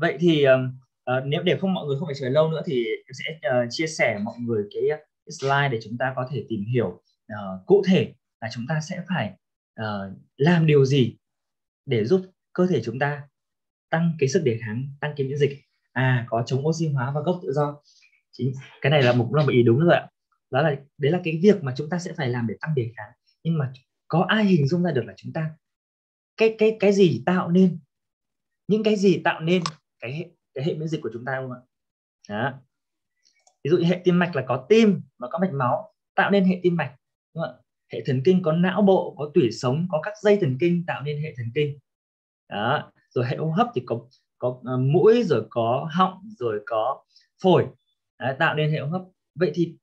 vậy thì uh, nếu để không mọi người không phải chờ lâu nữa thì em sẽ uh, chia sẻ mọi người cái, slide để chúng ta có thể tìm hiểu uh, cụ thể là chúng ta sẽ phải uh, làm điều gì để giúp cơ thể chúng ta tăng cái sức đề kháng tăng cái miễn dịch. À có chống oxy hóa và gốc tự do. Chính cái này là một là một ý đúng rồi ạ. Đó là đấy là cái việc mà chúng ta sẽ phải làm để tăng đề kháng. Nhưng mà có ai hình dung ra được là chúng ta cái cái cái gì tạo nên những cái gì tạo nên cái hệ cái hệ miễn dịch của chúng ta không ạ? Đó. ví dụ như hệ tim mạch là có tim và có mạch máu tạo nên hệ tim mạch đúng không ạ? Hệ thần kinh có não bộ có tủy sống có các dây thần kinh tạo nên hệ thần kinh. Đó. Rồi hệ hô hấp thì có có ờ, mũi rồi có họng rồi có phổi. Đấy, tạo nên hệ hô hấp. Vậy thì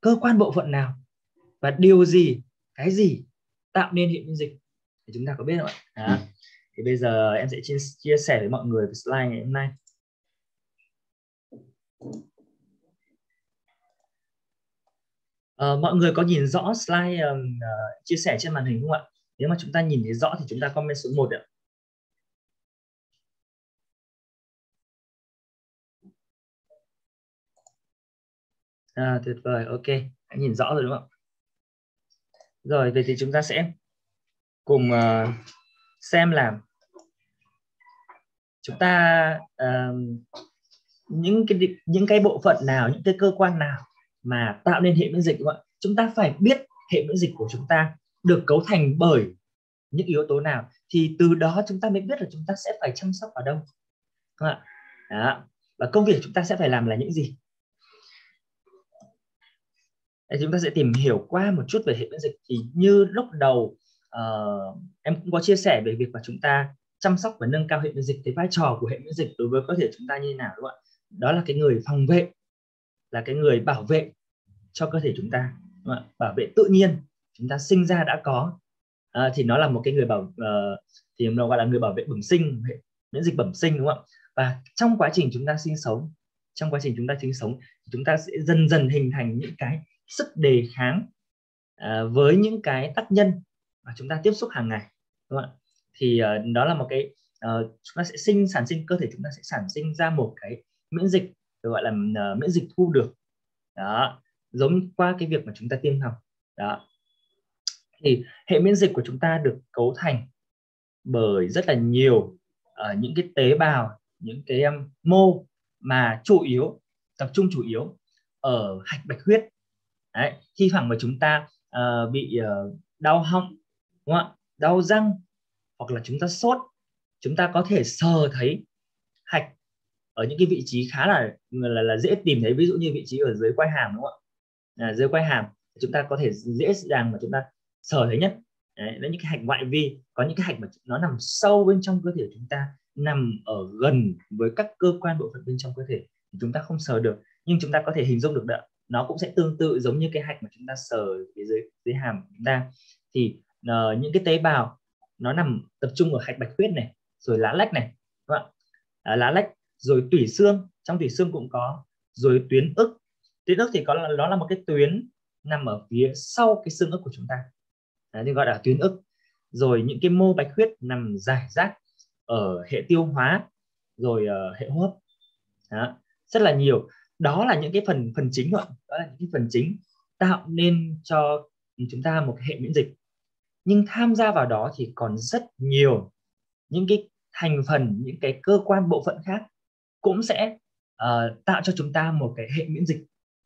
cơ quan bộ phận nào và điều gì cái gì tạo nên hệ miễn dịch? Thì chúng ta có biết không ạ? Đó thì bây giờ em sẽ chia, chia sẻ với mọi người slide ngày hôm nay à, mọi người có nhìn rõ slide um, uh, chia sẻ trên màn hình không ạ? Nếu mà chúng ta nhìn thấy rõ thì chúng ta comment số 1 ạ. À, tuyệt vời, ok, Hãy nhìn rõ rồi đúng không? Rồi, vậy thì chúng ta sẽ cùng uh, xem là chúng ta uh, những cái những cái bộ phận nào, những cái cơ quan nào mà tạo nên hệ miễn dịch đúng không ạ? Chúng ta phải biết hệ miễn dịch của chúng ta được cấu thành bởi những yếu tố nào thì từ đó chúng ta mới biết là chúng ta sẽ phải chăm sóc ở đâu. Đúng không ạ? Đó. Và công việc chúng ta sẽ phải làm là những gì? Đây, chúng ta sẽ tìm hiểu qua một chút về hệ miễn dịch thì như lúc đầu uh, em cũng có chia sẻ về việc mà chúng ta chăm sóc và nâng cao hệ miễn dịch cái vai trò của hệ miễn dịch đối với cơ thể chúng ta như thế nào đúng không ạ? Đó là cái người phòng vệ là cái người bảo vệ cho cơ thể chúng ta đúng không ạ? bảo vệ tự nhiên chúng ta sinh ra đã có. À, thì nó là một cái người bảo uh, thì nó gọi là người bảo vệ bẩm sinh hệ miễn dịch bẩm sinh đúng không ạ? Và trong quá trình chúng ta sinh sống trong quá trình chúng ta sinh sống chúng ta sẽ dần dần hình thành những cái sức đề kháng uh, với những cái tác nhân mà chúng ta tiếp xúc hàng ngày đúng không ạ? Thì uh, đó là một cái uh, chúng ta sẽ sinh sản sinh cơ thể chúng ta sẽ sản sinh ra một cái miễn dịch được gọi là uh, miễn dịch thu được. Đó giống qua cái việc mà chúng ta tiêm phòng đó. Thì hệ miễn dịch của chúng ta được cấu thành bởi rất là nhiều uh, những cái tế bào những cái um, mô mà chủ yếu tập trung chủ yếu ở hạch bạch huyết. Đấy, khi khoảng mà chúng ta uh, bị uh, đau họng đúng không ạ? Đau răng hoặc là chúng ta sốt chúng ta có thể sờ thấy hạch ở những cái vị trí khá là là, là dễ tìm thấy. Ví dụ như vị trí ở dưới quai hàm đúng không ạ? À, dưới quai hàm chúng ta có thể dễ dàng mà chúng ta sờ thấy nhất. Đấy là những cái hạch ngoại vi có những cái hạch mà nó nằm sâu bên trong cơ thể chúng ta nằm ở gần với các cơ quan bộ phận bên trong cơ thể thì chúng ta không sờ được. Nhưng chúng ta có thể hình dung được đó nó cũng sẽ tương tự giống như cái hạch mà chúng ta sờ phía dưới dưới hàm chúng ta. Thì uh, những cái tế bào nó nằm tập trung ở hạch bạch huyết này rồi lá lách này đúng không À, lá lách rồi tủy xương. Trong tủy xương cũng có rồi tuyến ức. Tuyến ức thì có là nó là một cái tuyến nằm ở phía sau cái xương ức của chúng ta. Đấy, thì gọi là tuyến ức. Rồi những cái mô bạch huyết nằm giải rác ở hệ tiêu hóa rồi uh, hệ hô hấp. Đó. rất là nhiều. Đó là những cái phần phần chính thôi đó là những cái phần chính tạo nên cho chúng ta một hệ miễn dịch nhưng tham gia vào đó thì còn rất nhiều những cái thành phần những cái cơ quan bộ phận khác cũng sẽ uh, tạo cho chúng ta một cái hệ miễn dịch.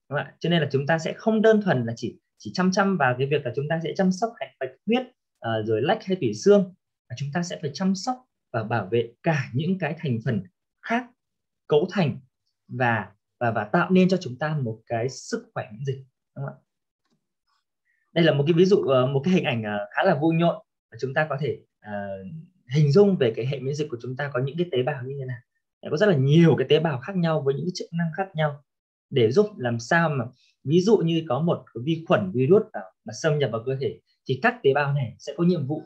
Đúng không ạ? Cho nên là chúng ta sẽ không đơn thuần là chỉ chỉ chăm chăm vào cái việc là chúng ta sẽ chăm sóc hạch bạch huyết uh, rồi lách hay tủy xương mà chúng ta sẽ phải chăm sóc và bảo vệ cả những cái thành phần khác cấu thành và và và tạo nên cho chúng ta một cái sức khỏe miễn dịch. Đúng không ạ? Đây là một cái ví dụ ờ, một cái hình ảnh ờ, khá là vui nhộn và chúng ta có thể uh, hình dung về cái hệ miễn dịch của chúng ta có những cái tế bào như thế nào. Có rất là nhiều cái tế bào khác nhau với những cái chức năng khác nhau để giúp làm sao mà ví dụ như có một cái vi khuẩn virus vào mà xâm nhập vào cơ thể thì các tế bào này sẽ có nhiệm vụ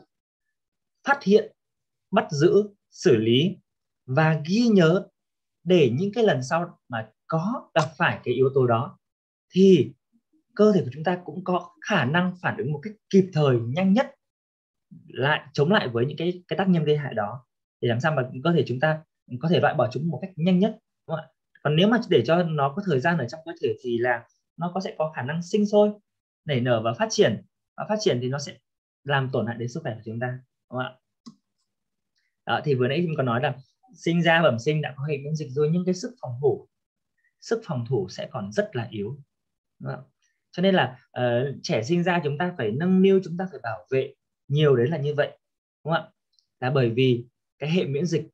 phát hiện bắt giữ xử lý và ghi nhớ để những cái lần sau mà có gặp phải cái yếu tố đó thì cơ thể của chúng ta cũng có khả năng phản ứng một cách kịp thời nhanh nhất lại chống lại với những cái cái tác nhân gây hại đó để làm sao mà cơ thể chúng ta có thể loại bỏ chúng một cách nhanh nhất đúng không? còn nếu mà để cho nó có thời gian ở trong cơ thể thì là nó có sẽ có khả năng sinh sôi nảy nở và phát triển và phát triển thì nó sẽ làm tổn hại đến sức khỏe của chúng ta đúng không ạ đó, thì vừa nãy mình có nói là sinh ra bẩm sinh đã có hệ miễn dịch rồi nhưng cái sức phòng thủ sức phòng thủ sẽ còn rất là yếu đúng không? Cho nên là uh, trẻ sinh ra chúng ta phải nâng niu chúng ta phải bảo vệ nhiều đấy là như vậy đúng không ạ? Là bởi vì cái hệ miễn dịch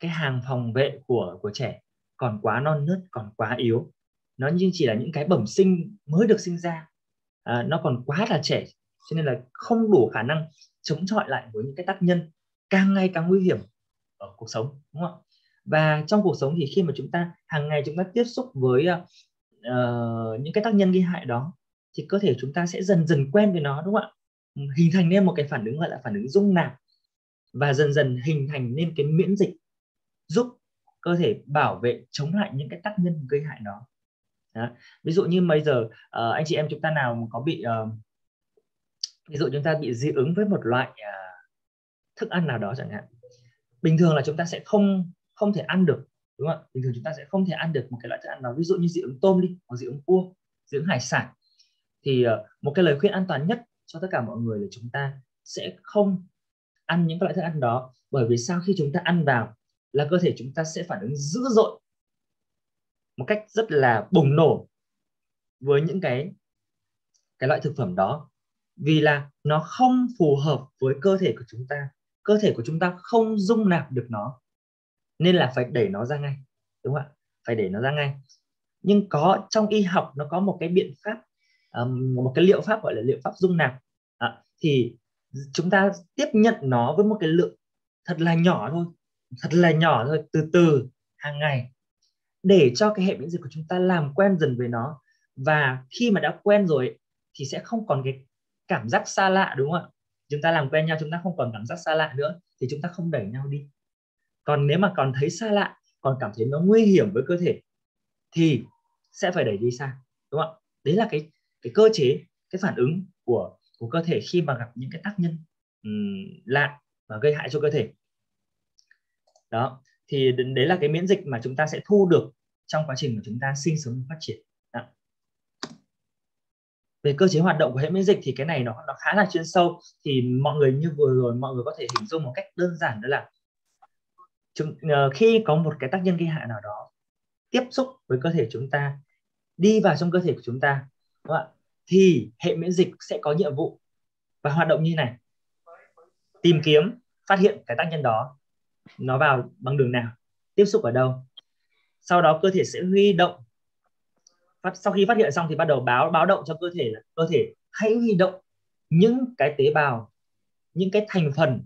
cái hàng phòng vệ của của trẻ còn quá non nớt còn quá yếu. Nó như chỉ là những cái bẩm sinh mới được sinh ra. À, nó còn quá là trẻ cho nên là không đủ khả năng chống chọi lại với những cái tác nhân càng ngày càng nguy hiểm ở cuộc sống đúng không ạ? Và trong cuộc sống thì khi mà chúng ta hàng ngày chúng ta tiếp xúc với ờ, uh, những cái tác nhân gây hại đó thì cơ thể chúng ta sẽ dần dần quen với nó đúng không ạ ừ, hình thành nên một cái phản ứng gọi là phản ứng dung nạp và dần dần hình thành nên cái miễn dịch giúp cơ thể bảo vệ chống lại những cái tác nhân gây hại đó, đó. ví dụ như bây giờ uh, anh chị em chúng ta nào có bị uh, ví dụ chúng ta bị dị ứng với một loại uh, thức ăn nào đó chẳng hạn bình thường là chúng ta sẽ không không thể ăn được đúng không ạ? Bình thường chúng ta sẽ không thể ăn được một cái loại thức ăn nào. Ví dụ như dị ứng tôm đi, hoặc dị ứng cua, dị ứng hải sản. Thì ờ, một cái lời khuyên an toàn nhất cho tất cả mọi người là chúng ta sẽ không ăn những loại thức ăn đó. Bởi vì sau khi chúng ta ăn vào là cơ thể chúng ta sẽ phản ứng dữ dội một cách rất là bùng nổ với những cái cái loại thực phẩm đó. Vì là nó không phù hợp với cơ thể của chúng ta. Cơ thể của chúng ta không dung nạp được nó nên là phải đẩy nó ra ngay đúng không ạ? Phải đẩy nó ra ngay. Nhưng có trong y học nó có một cái biện pháp um, một cái liệu pháp gọi là liệu pháp dung nạp. À, thì chúng ta tiếp nhận nó với một cái lượng thật là nhỏ thôi thật là nhỏ thôi từ từ hàng ngày để cho cái hệ miễn dịch của chúng ta làm quen dần với nó. Và khi mà đã quen rồi thì sẽ không còn cái cảm giác xa lạ đúng không ạ? Chúng ta làm quen nhau chúng ta không còn cảm giác xa lạ nữa thì chúng ta không đẩy nhau đi còn nếu mà còn thấy xa lạ còn cảm thấy nó nguy hiểm với cơ thể thì sẽ phải đẩy đi xa đúng không ạ? Đấy là cái cái cơ chế cái phản ứng của của cơ thể khi mà gặp những cái tác nhân um, lạ và gây hại cho cơ thể. Đó thì đấy là cái miễn dịch mà chúng ta sẽ thu được trong quá trình của chúng ta sinh sống và phát triển. Đó. về cơ chế hoạt động của hệ miễn dịch thì cái này nó nó khá là chuyên sâu thì mọi người như vừa rồi mọi người có thể hình dung một cách đơn giản đó là chúng, uh, khi có một cái tác nhân gây hại nào đó tiếp xúc với cơ thể chúng ta đi vào trong cơ thể của chúng ta đúng không? thì hệ miễn dịch sẽ có nhiệm vụ và hoạt động như này tìm kiếm phát hiện cái tác nhân đó nó vào bằng đường nào tiếp xúc ở đâu sau đó cơ thể sẽ huy động phát sau khi phát hiện xong thì bắt đầu báo báo động cho cơ thể là cơ thể hãy huy động những cái tế bào những cái thành phần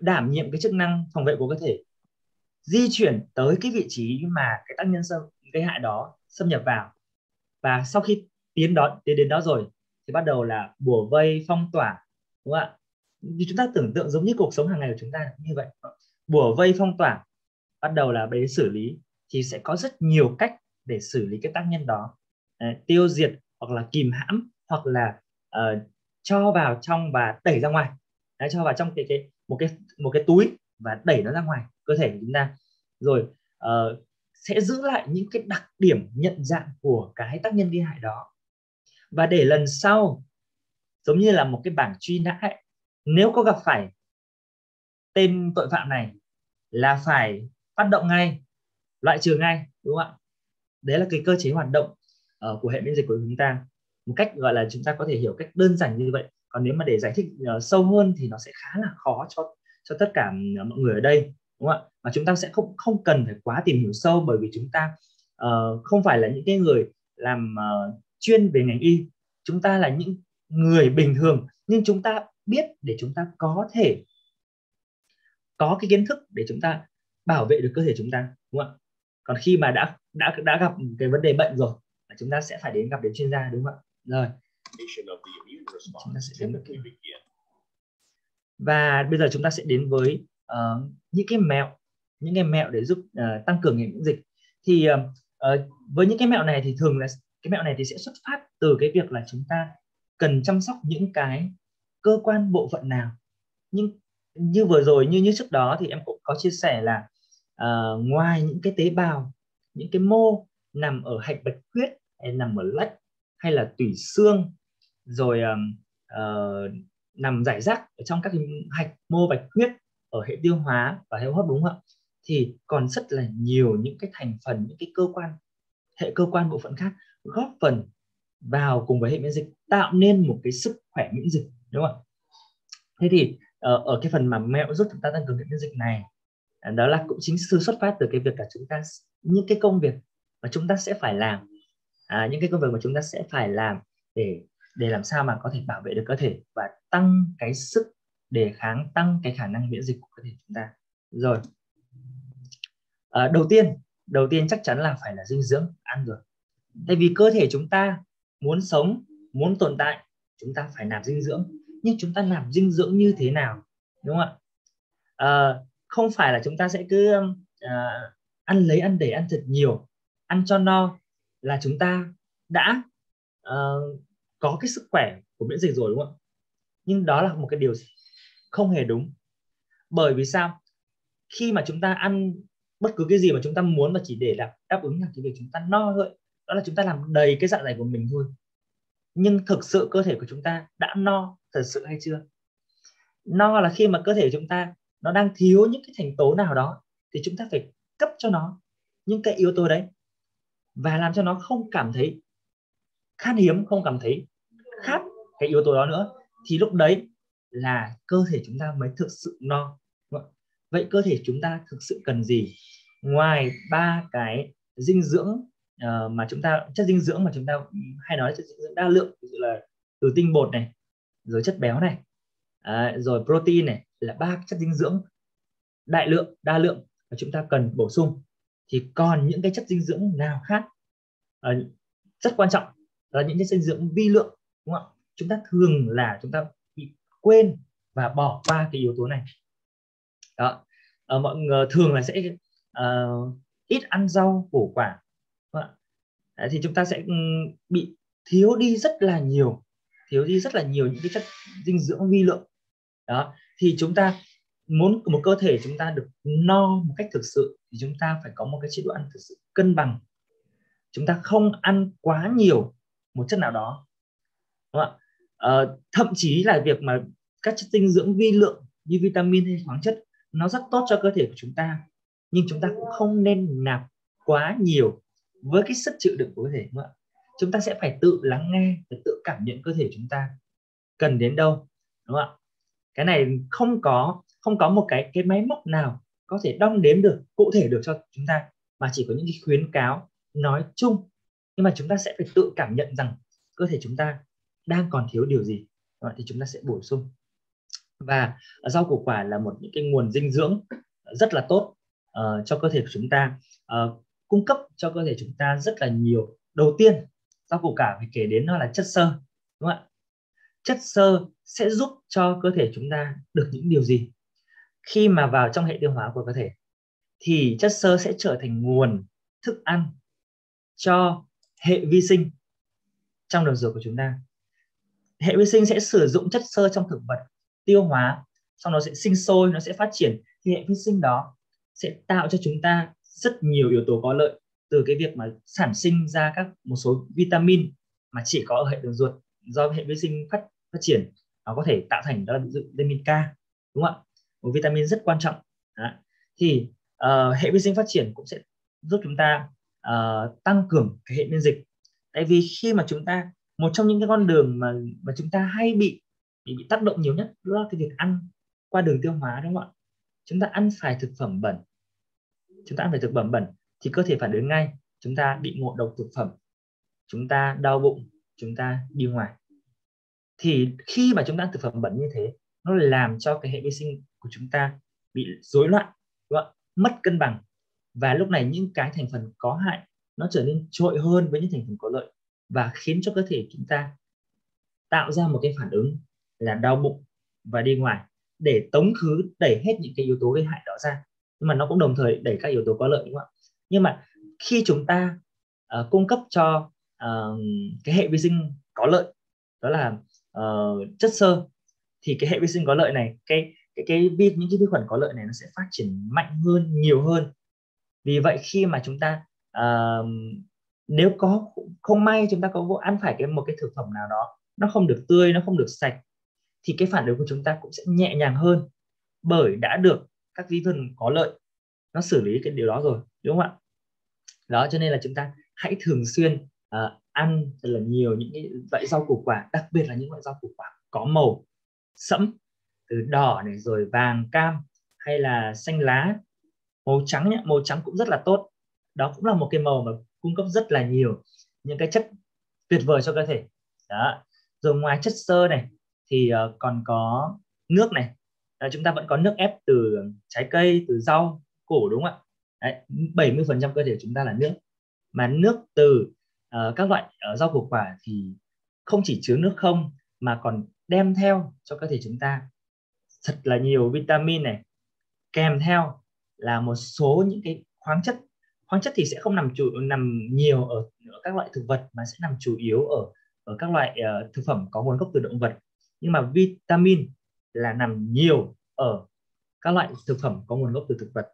đảm nhiệm cái chức năng phòng vệ của cơ thể di chuyển tới cái vị trí mà cái tác nhân xâm gây hại đó xâm nhập vào. Và sau khi tiến đó tiến đến đó rồi thì bắt đầu là bùa vây phong tỏa đúng không ạ? Như chúng ta tưởng tượng giống như cuộc sống hàng ngày của chúng ta như vậy. Bùa vây phong tỏa bắt đầu là bế xử lý thì sẽ có rất nhiều cách để xử lý cái tác nhân đó. Đấy, tiêu diệt hoặc là kìm hãm hoặc là uh, cho vào trong và đẩy ra ngoài. Đấy, cho vào trong cái cái một cái một cái túi và đẩy nó ra ngoài cơ thể của chúng ta. Rồi uh, sẽ giữ lại những cái đặc điểm nhận dạng của cái tác nhân gây hại đó. Và để lần sau giống như là một cái bảng truy nã ấy, nếu có gặp phải tên tội phạm này là phải phát động ngay loại trừ ngay đúng không ạ? Đấy là cái cơ chế hoạt động uh, của hệ miễn dịch của chúng ta. Một cách gọi là chúng ta có thể hiểu cách đơn giản như vậy còn nếu mà để giải thích uh, sâu hơn thì nó sẽ khá là khó cho cho tất cả ờ, mọi người ở đây đúng không ạ? Và chúng ta sẽ không không cần phải quá tìm hiểu sâu bởi vì chúng ta uh, không phải là những cái người làm uh, chuyên về ngành y. Chúng ta là những người bình thường nhưng chúng ta biết để chúng ta có thể có cái kiến thức để chúng ta bảo vệ được cơ thể chúng ta đúng không ạ? Còn khi mà đã đã đã gặp cái vấn đề bệnh rồi là chúng ta sẽ phải đến gặp đến chuyên gia đúng không ạ? Rồi chúng ta sẽ đến được và bây giờ chúng ta sẽ đến với uh, những cái mẹo những cái mẹo để giúp uh, tăng cường hệ miễn dịch. Thì uh, uh, với những cái mẹo này thì thường là cái mẹo này thì sẽ xuất phát từ cái việc là chúng ta cần chăm sóc những cái cơ quan bộ phận nào. Nhưng như vừa rồi như như trước đó thì em cũng có chia sẻ là uh, ngoài những cái tế bào những cái mô nằm ở hạch bạch huyết hay nằm ở lách hay là tủy xương rồi uh, nằm giải rác ở trong các cái hạch mô bạch huyết ở hệ tiêu hóa và hệ hô hấp đúng không ạ? Thì còn rất là nhiều những cái thành phần những cái cơ quan hệ cơ quan bộ phận khác góp phần vào cùng với hệ miễn dịch tạo nên một cái sức khỏe miễn dịch đúng không ạ? Thế thì ờ, ở, cái phần mà mẹo giúp chúng ta tăng cường hệ miễn dịch này đó là cũng chính sự xuất phát từ cái việc là chúng ta những cái công việc mà chúng ta sẽ phải làm à, những cái công việc mà chúng ta sẽ phải làm để để làm sao mà có thể bảo vệ được cơ thể và tăng cái sức đề kháng tăng cái khả năng miễn dịch của cơ thể chúng ta. Rồi. À, đầu tiên đầu tiên chắc chắn là phải là dinh dưỡng ăn rồi. Tại vì cơ thể chúng ta muốn sống muốn tồn tại chúng ta phải nạp dinh dưỡng. Nhưng chúng ta nạp dinh dưỡng như thế nào? Đúng không ạ? À, không phải là chúng ta sẽ cứ à, ăn lấy ăn để ăn thật nhiều ăn cho no là chúng ta đã uh, có cái sức khỏe của miễn dịch rồi đúng không ạ? Nhưng đó là một cái điều không hề đúng. Bởi vì sao? Khi mà chúng ta ăn bất cứ cái gì mà chúng ta muốn và chỉ để đáp, đáp ứng là cái việc chúng ta no thôi đó là chúng ta làm đầy cái dạ dày của mình thôi. Nhưng thực sự cơ thể của chúng ta đã no thật sự hay chưa? No là khi mà cơ thể chúng ta nó đang thiếu những cái thành tố nào đó thì chúng ta phải cấp cho nó những cái yếu tố đấy và làm cho nó không cảm thấy khan hiếm không cảm thấy khát cái yếu tố đó nữa thì lúc đấy là cơ thể chúng ta mới thực sự no. Vậy cơ thể chúng ta thực sự cần gì? Ngoài ba cái dinh dưỡng uh, mà chúng ta chất dinh dưỡng mà chúng ta hay nói chất dinh dưỡng đa lượng ví dụ là từ tinh bột này rồi chất béo này à, rồi protein này là ba chất dinh dưỡng đại lượng đa lượng mà chúng ta cần bổ sung thì còn những cái chất dinh dưỡng nào khác? À, rất quan trọng. Là những chất dinh dưỡng vi lượng đúng không ạ? Chúng ta thường là chúng ta bị quên và bỏ qua cái yếu tố này. Đó. À, mọi người thường là sẽ uh, ít ăn rau củ quả à, thì chúng ta sẽ ừ, bị thiếu đi rất là nhiều thiếu đi rất là nhiều những cái chất dinh dưỡng vi lượng. Đó thì chúng ta muốn một cơ thể chúng ta được no một cách thực sự thì chúng ta phải có một cái chế độ ăn thực sự cân bằng. Chúng ta không ăn quá nhiều một chất nào đó đúng không ạ? À, thậm chí là việc mà các chất dinh dưỡng vi lượng như vitamin hay khoáng chất nó rất tốt cho cơ thể của chúng ta nhưng chúng ta cũng không nên nạp quá nhiều với cái sức chịu đựng của cơ thể đúng không ạ? Chúng ta sẽ phải tự lắng nghe và tự cảm nhận cơ thể chúng ta cần đến đâu đúng không ạ? Cái này không có không có một cái cái máy móc nào có thể đong đếm được cụ thể được cho chúng ta mà chỉ có những cái khuyến cáo nói chung. Nhưng mà chúng ta sẽ phải tự cảm nhận rằng cơ thể chúng ta đang còn thiếu điều gì thì chúng ta sẽ bổ sung. Và rau củ quả là một những cái nguồn dinh dưỡng rất là tốt uh, cho cơ thể của chúng ta. Uh, cung cấp cho cơ thể chúng ta rất là nhiều. Đầu tiên rau củ quả phải kể đến nó là chất xơ đúng không ạ? Chất xơ sẽ giúp cho cơ thể chúng ta được những điều gì? Khi mà vào trong hệ tiêu hóa của cơ thể, thì chất xơ sẽ trở thành nguồn thức ăn cho hệ vi sinh trong đường ruột của chúng ta. Hệ vi sinh sẽ sử dụng chất xơ trong thực vật tiêu hóa xong nó sẽ sinh sôi, nó sẽ phát triển. Thì hệ vi sinh đó sẽ tạo cho chúng ta rất nhiều yếu tố có lợi, từ cái việc mà sản sinh ra các một số vitamin mà chỉ có ở hệ đường ruột do hệ vi sinh phát phát triển. Nó có thể tạo thành đó là vitamin K, đúng không ạ? Một vitamin rất quan trọng. Đó. thì uh, hệ vi sinh phát triển cũng sẽ giúp chúng ta uh, tăng cường cái hệ miễn dịch. Tại vì khi mà chúng ta một trong những cái con đường mà mà chúng ta hay bị bị, bị tác động nhiều nhất đó là cái việc ăn qua đường tiêu hóa đúng không ạ? Chúng ta ăn phải thực phẩm bẩn. Chúng ta ăn phải thực phẩm bẩn thì cơ thể phản ứng ngay. Chúng ta bị ngộ độc thực phẩm. Chúng ta đau bụng. Chúng ta đi ngoài. Thì khi mà chúng ta ăn thực phẩm bẩn như thế nó làm cho cái hệ vi sinh của chúng ta bị rối loạn đúng không? mất cân bằng. Và lúc này những cái thành phần có hại nó trở nên trội hơn với những thành phần có lợi và khiến cho cơ thể chúng ta tạo ra một cái phản ứng là đau bụng và đi ngoài để tống khứ đẩy hết những cái yếu tố gây hại đó ra. Nhưng mà nó cũng đồng thời đẩy các yếu tố có lợi đúng không ạ? Nhưng mà khi chúng ta uh, cung cấp cho uh, cái hệ vi sinh có lợi đó là uh, chất xơ thì cái hệ vi sinh có lợi này cái cái cái vi những cái vi khuẩn có lợi này nó sẽ phát triển mạnh hơn nhiều hơn. Vì vậy khi mà chúng ta uh, nếu có không may chúng ta có ăn phải cái một cái thực phẩm nào đó nó không được tươi nó không được sạch thì cái phản ứng của chúng ta cũng sẽ nhẹ nhàng hơn bởi đã được các vi khuẩn có lợi nó xử lý cái điều đó rồi đúng không ạ? Đó cho nên là chúng ta hãy thường xuyên uh, ăn thật là nhiều những cái loại rau củ quả đặc biệt là những loại rau củ quả có màu sẫm từ đỏ này rồi vàng cam hay là xanh lá. Màu trắng nhé màu trắng cũng rất là tốt. Đó cũng là một cái màu mà cung cấp rất là nhiều những cái chất tuyệt vời cho cơ thể. Đó. Rồi ngoài chất xơ này thì ờ, còn có nước này. À, chúng ta vẫn có nước ép từ trái cây từ rau củ đúng không ạ? Đấy, 70% cơ thể chúng ta là nước. Mà nước từ uh, các loại uh, rau củ quả thì không chỉ chứa nước không mà còn đem theo cho cơ thể chúng ta thật là nhiều vitamin này. Kèm theo là một số những cái khoáng chất. Khoáng chất thì sẽ không nằm chủ nằm nhiều ở, ở các loại thực vật mà sẽ nằm chủ yếu ở ở các loại uh, thực phẩm có nguồn gốc từ động vật. Nhưng mà vitamin là nằm nhiều ở các loại thực phẩm có nguồn gốc từ thực vật.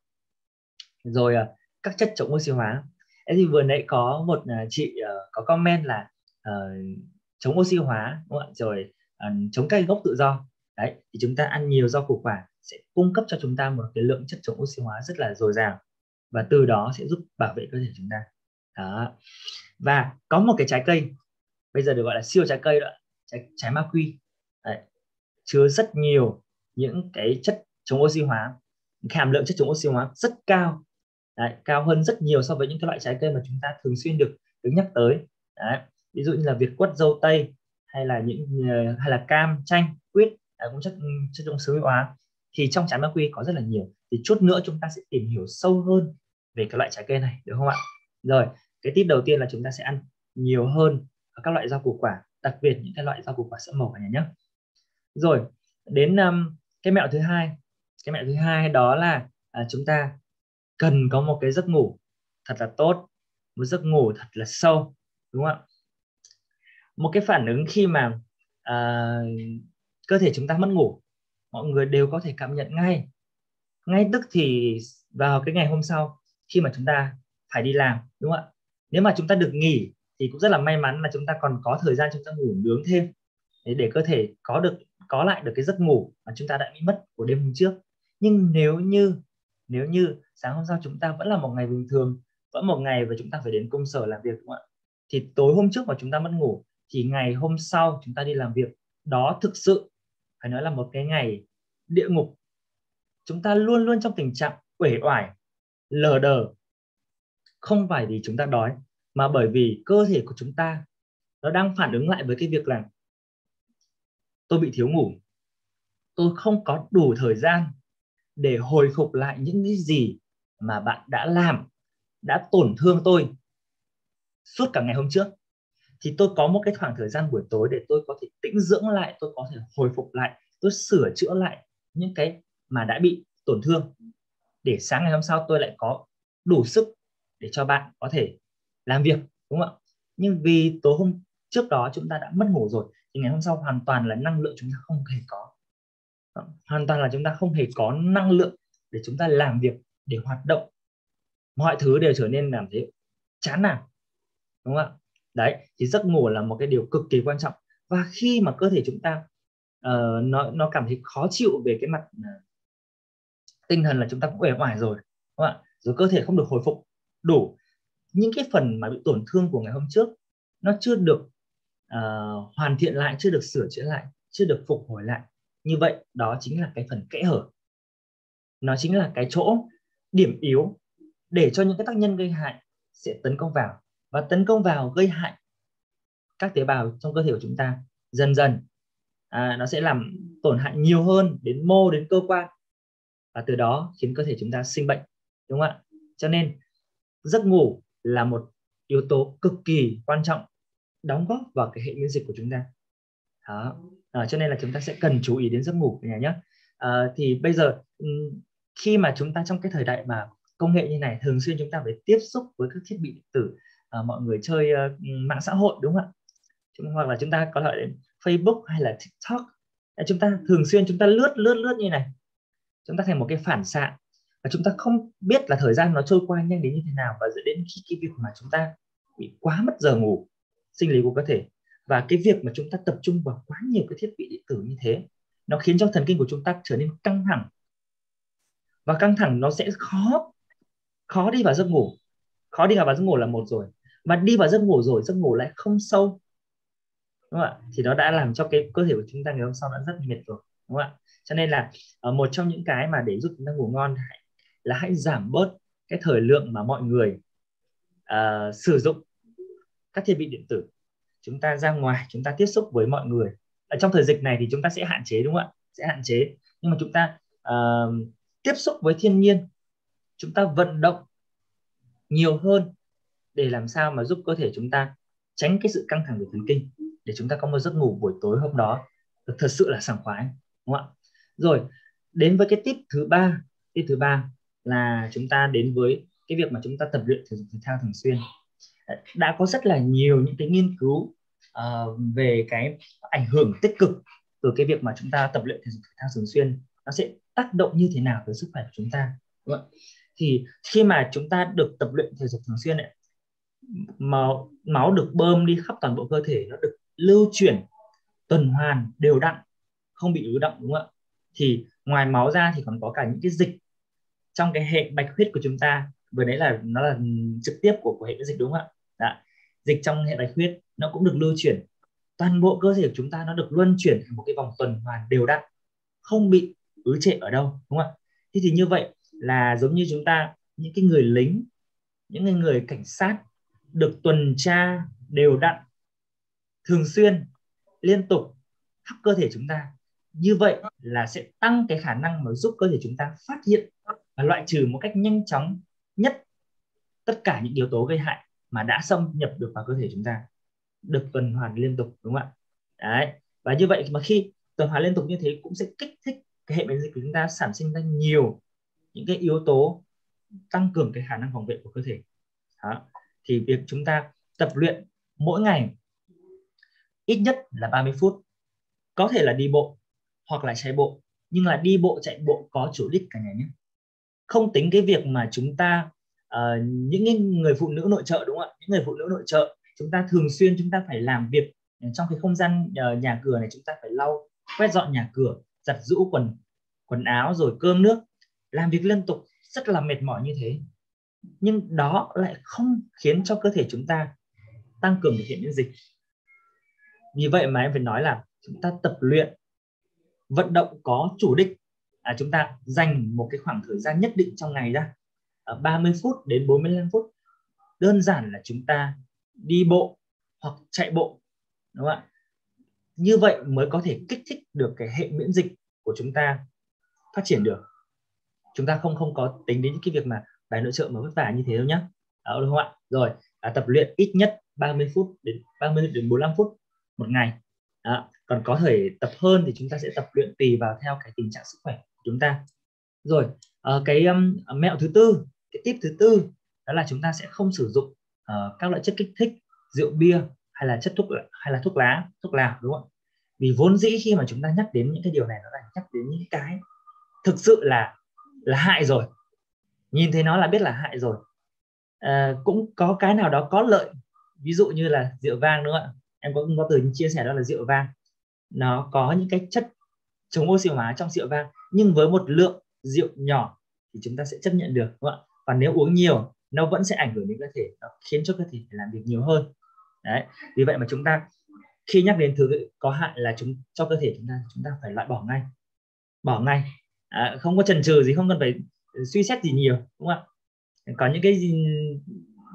Rồi uh, các chất chống oxy hóa. Thế thì vừa nãy có một uh, chị uh, có comment là uh, chống oxy hóa đúng không? rồi uh, chống cây gốc tự do đấy thì chúng ta ăn nhiều rau củ quả sẽ cung cấp cho chúng ta một cái lượng chất chống oxy hóa rất là dồi dào và từ đó sẽ giúp bảo vệ cơ thể chúng ta. Đó. Và có một cái trái cây bây giờ được gọi là siêu trái cây đó trái, trái ma quy. Đấy, chứa rất nhiều những cái chất chống oxy hóa hàm lượng chất chống oxy hóa rất cao. Đấy, cao hơn rất nhiều so với những cái loại trái cây mà chúng ta thường xuyên được được nhắc tới. Đấy. ví dụ như là việt quất dâu tây hay là những ờ, hay là cam chanh cũng chất chất chống oxy hóa thì trong trái ma quy có rất là nhiều. Thì chút nữa chúng ta sẽ tìm hiểu sâu hơn về cái loại trái cây này được không ạ? Rồi cái tip đầu tiên là chúng ta sẽ ăn nhiều hơn các loại rau củ quả đặc biệt những cái loại rau củ quả sẫm màu cả nhà nhé. Rồi đến um, cái mẹo thứ hai. Cái mẹo thứ hai đó là à, chúng ta cần có một cái giấc ngủ thật là tốt một giấc ngủ thật là sâu đúng không ạ? Một cái phản ứng khi mà à, cơ thể chúng ta mất ngủ mọi người đều có thể cảm nhận ngay ngay tức thì vào cái ngày hôm sau khi mà chúng ta phải đi làm đúng không ạ nếu mà chúng ta được nghỉ thì cũng rất là may mắn là chúng ta còn có thời gian chúng ta ngủ nướng thêm để, để cơ thể có được có lại được cái giấc ngủ mà chúng ta đã bị mất của đêm hôm trước nhưng nếu như nếu như sáng hôm sau chúng ta vẫn là một ngày bình thường vẫn một ngày và chúng ta phải đến công sở làm việc đúng không ạ thì tối hôm trước mà chúng ta mất ngủ thì ngày hôm sau chúng ta đi làm việc đó thực sự phải nói là một cái ngày địa ngục. Chúng ta luôn luôn trong tình trạng uể oải, lờ đờ. Không phải vì chúng ta đói, mà bởi vì cơ thể của chúng ta nó đang phản ứng lại với cái việc là tôi bị thiếu ngủ. Tôi không có đủ thời gian để hồi phục lại những cái gì mà bạn đã làm, đã tổn thương tôi suốt cả ngày hôm trước thì tôi có một cái khoảng thời gian buổi tối để tôi có thể tĩnh dưỡng lại, tôi có thể hồi phục lại, tôi sửa chữa lại những cái mà đã bị tổn thương. Để sáng ngày hôm sau tôi lại có đủ sức để cho bạn có thể làm việc, đúng không ạ? Nhưng vì tối hôm trước đó chúng ta đã mất ngủ rồi, thì ngày hôm sau hoàn toàn là năng lượng chúng ta không hề có. Hoàn toàn là chúng ta không hề có năng lượng để chúng ta làm việc, để hoạt động. Mọi thứ đều trở nên làm thế chán nản, đúng không ạ? Đấy thì giấc ngủ là một cái điều cực kỳ quan trọng. Và khi mà cơ thể chúng ta uh, nó nó cảm thấy khó chịu về cái mặt uh, tinh thần là chúng ta cũng uể oải rồi đúng không ạ? Rồi cơ thể không được hồi phục đủ. Những cái phần mà bị tổn thương của ngày hôm trước nó chưa được uh, hoàn thiện lại chưa được sửa chữa lại chưa được phục hồi lại. Như vậy đó chính là cái phần kẽ hở. Nó chính là cái chỗ điểm yếu để cho những cái tác nhân gây hại sẽ tấn công vào và tấn công vào gây hại các tế bào trong cơ thể của chúng ta. Dần dần à, nó sẽ làm tổn hại nhiều hơn đến mô đến cơ quan và từ đó khiến cơ thể chúng ta sinh bệnh đúng không ạ? Cho nên giấc ngủ là một yếu tố cực kỳ quan trọng đóng góp vào cái hệ miễn dịch của chúng ta. Đó. À, cho nên là chúng ta sẽ cần chú ý đến giấc ngủ nhà nhé à, thì bây giờ ừ, khi mà chúng ta trong cái thời đại mà công nghệ như này thường xuyên chúng ta phải tiếp xúc với các thiết bị điện tử à, mọi người chơi uh, mạng xã hội đúng không ạ? Hoặc là chúng ta có thể đến Facebook hay là TikTok. Chúng ta thường xuyên chúng ta lướt lướt lướt như này. Chúng ta thành một cái phản xạ và chúng ta không biết là thời gian nó trôi qua nhanh đến như thế nào và dẫn đến khi cái việc mà chúng ta bị quá mất giờ ngủ sinh lý của cơ thể. Và cái việc mà chúng ta tập trung vào quá nhiều cái thiết bị điện tử như thế nó khiến cho thần kinh của chúng ta trở nên căng thẳng. Và căng thẳng nó sẽ khó khó đi vào giấc ngủ. Khó đi vào giấc ngủ là một rồi mà đi vào giấc ngủ rồi giấc ngủ lại không sâu. Đúng không ạ? Thì nó đã làm cho cái cơ thể của chúng ta ngày hôm sau đã rất mệt rồi đúng không ạ? Cho nên là ờ, một trong những cái mà để giúp chúng ta ngủ ngon là hãy giảm bớt cái thời lượng mà mọi người uh, sử dụng các thiết bị điện tử. Chúng ta ra ngoài chúng ta tiếp xúc với mọi người. Ở trong thời dịch này thì chúng ta sẽ hạn chế đúng không ạ? Sẽ hạn chế. Nhưng mà chúng ta uh, tiếp xúc với thiên nhiên chúng ta vận động nhiều hơn để làm sao mà giúp cơ thể chúng ta tránh cái sự căng thẳng về thần kinh để chúng ta có một giấc ngủ buổi tối hôm đó được thật sự là sảng khoái đúng không ạ rồi đến với cái tip thứ ba tip thứ ba là chúng ta đến với cái việc mà chúng ta tập luyện thể dục thể thao thường xuyên đã có rất là nhiều những cái nghiên cứu uh, về cái ảnh hưởng tích cực từ cái việc mà chúng ta tập luyện thể dục thể thao thường xuyên nó sẽ tác động như thế nào tới sức khỏe của chúng ta đúng không? thì khi mà chúng ta được tập luyện thể dục thường xuyên ấy, máu máu được bơm đi khắp toàn bộ cơ thể nó được lưu chuyển tuần hoàn đều đặn không bị ứ động đúng không ạ? Thì ngoài máu ra thì còn có cả những cái dịch trong cái hệ bạch huyết của chúng ta. Vừa đấy là nó là trực tiếp của, của hệ miễn dịch đúng không ạ? Đã. dịch trong hệ bạch huyết nó cũng được lưu chuyển. Toàn bộ cơ thể của chúng ta nó được luân chuyển thành một cái vòng tuần hoàn đều đặn không bị ứ trệ ở đâu đúng không ạ? Thế thì như vậy là giống như chúng ta những cái người lính những người, người cảnh sát được tuần tra đều đặn, thường xuyên, liên tục khắp cơ thể chúng ta. Như vậy là sẽ tăng cái khả năng mà giúp cơ thể chúng ta phát hiện và loại trừ một cách nhanh chóng nhất tất cả những yếu tố gây hại mà đã xâm nhập được vào cơ thể chúng ta. Được tuần hoàn liên tục, đúng không ạ? Đấy, và như vậy mà khi tuần hoàn liên tục như thế cũng sẽ kích thích cái hệ miễn dịch của chúng ta, sản sinh ra nhiều những cái yếu tố tăng cường cái khả năng phòng vệ của cơ thể. Đó thì việc chúng ta tập luyện mỗi ngày ít nhất là 30 phút. Có thể là đi bộ hoặc là chạy bộ nhưng là đi bộ chạy bộ có chủ đích cả nhà nhé. Không tính cái việc mà chúng ta uh, những người phụ nữ nội trợ đúng không ạ? Những người phụ nữ nội trợ chúng ta thường xuyên chúng ta phải làm việc trong cái không gian uh, nhà cửa này chúng ta phải lau quét dọn nhà cửa giặt rũ quần quần áo rồi cơm nước. Làm việc liên tục rất là mệt mỏi như thế nhưng đó lại không khiến cho cơ thể chúng ta tăng cường được hệ miễn dịch. Vì vậy mà em phải nói là chúng ta tập luyện vận động có chủ đích. À, chúng ta dành một cái khoảng thời gian nhất định trong ngày ra à, 30 phút đến 45 phút. Đơn giản là chúng ta đi bộ hoặc chạy bộ đúng không ạ? Như vậy mới có thể kích thích được cái hệ miễn dịch của chúng ta phát triển được. Chúng ta không không có tính đến những cái việc mà bài nội trợ mà vất vả như thế đâu nhá. Đó, đúng không ạ? Rồi à, tập luyện ít nhất 30 phút đến 30 đến 45 phút một ngày. Đó. còn có thể tập hơn thì chúng ta sẽ tập luyện tùy vào theo cái tình trạng sức khỏe của chúng ta. Rồi à, cái um, mẹo thứ tư cái tip thứ tư đó là chúng ta sẽ không sử dụng uh, các loại chất kích thích rượu bia hay là chất thuốc hay là thuốc lá thuốc lào đúng không vì vốn dĩ khi mà chúng ta nhắc đến những cái điều này nó là nhắc đến những cái thực sự là là hại rồi nhìn thấy nó là biết là hại rồi. À, cũng có cái nào đó có lợi. Ví dụ như là rượu vang đúng không ạ? Em có có từ chia sẻ đó là rượu vang. Nó có những cái chất chống oxy hóa trong rượu vang. Nhưng với một lượng rượu nhỏ thì chúng ta sẽ chấp nhận được đúng không ạ? Còn nếu uống nhiều nó vẫn sẽ ảnh hưởng đến cơ thể. Nó khiến cho cơ thể phải làm việc nhiều hơn. Đấy vì vậy mà chúng ta khi nhắc đến thứ có hại là chúng cho cơ thể chúng ta chúng ta phải loại bỏ ngay. Bỏ ngay. À, không có chần chừ gì không cần phải suy xét gì nhiều đúng không ạ? Có những cái gì,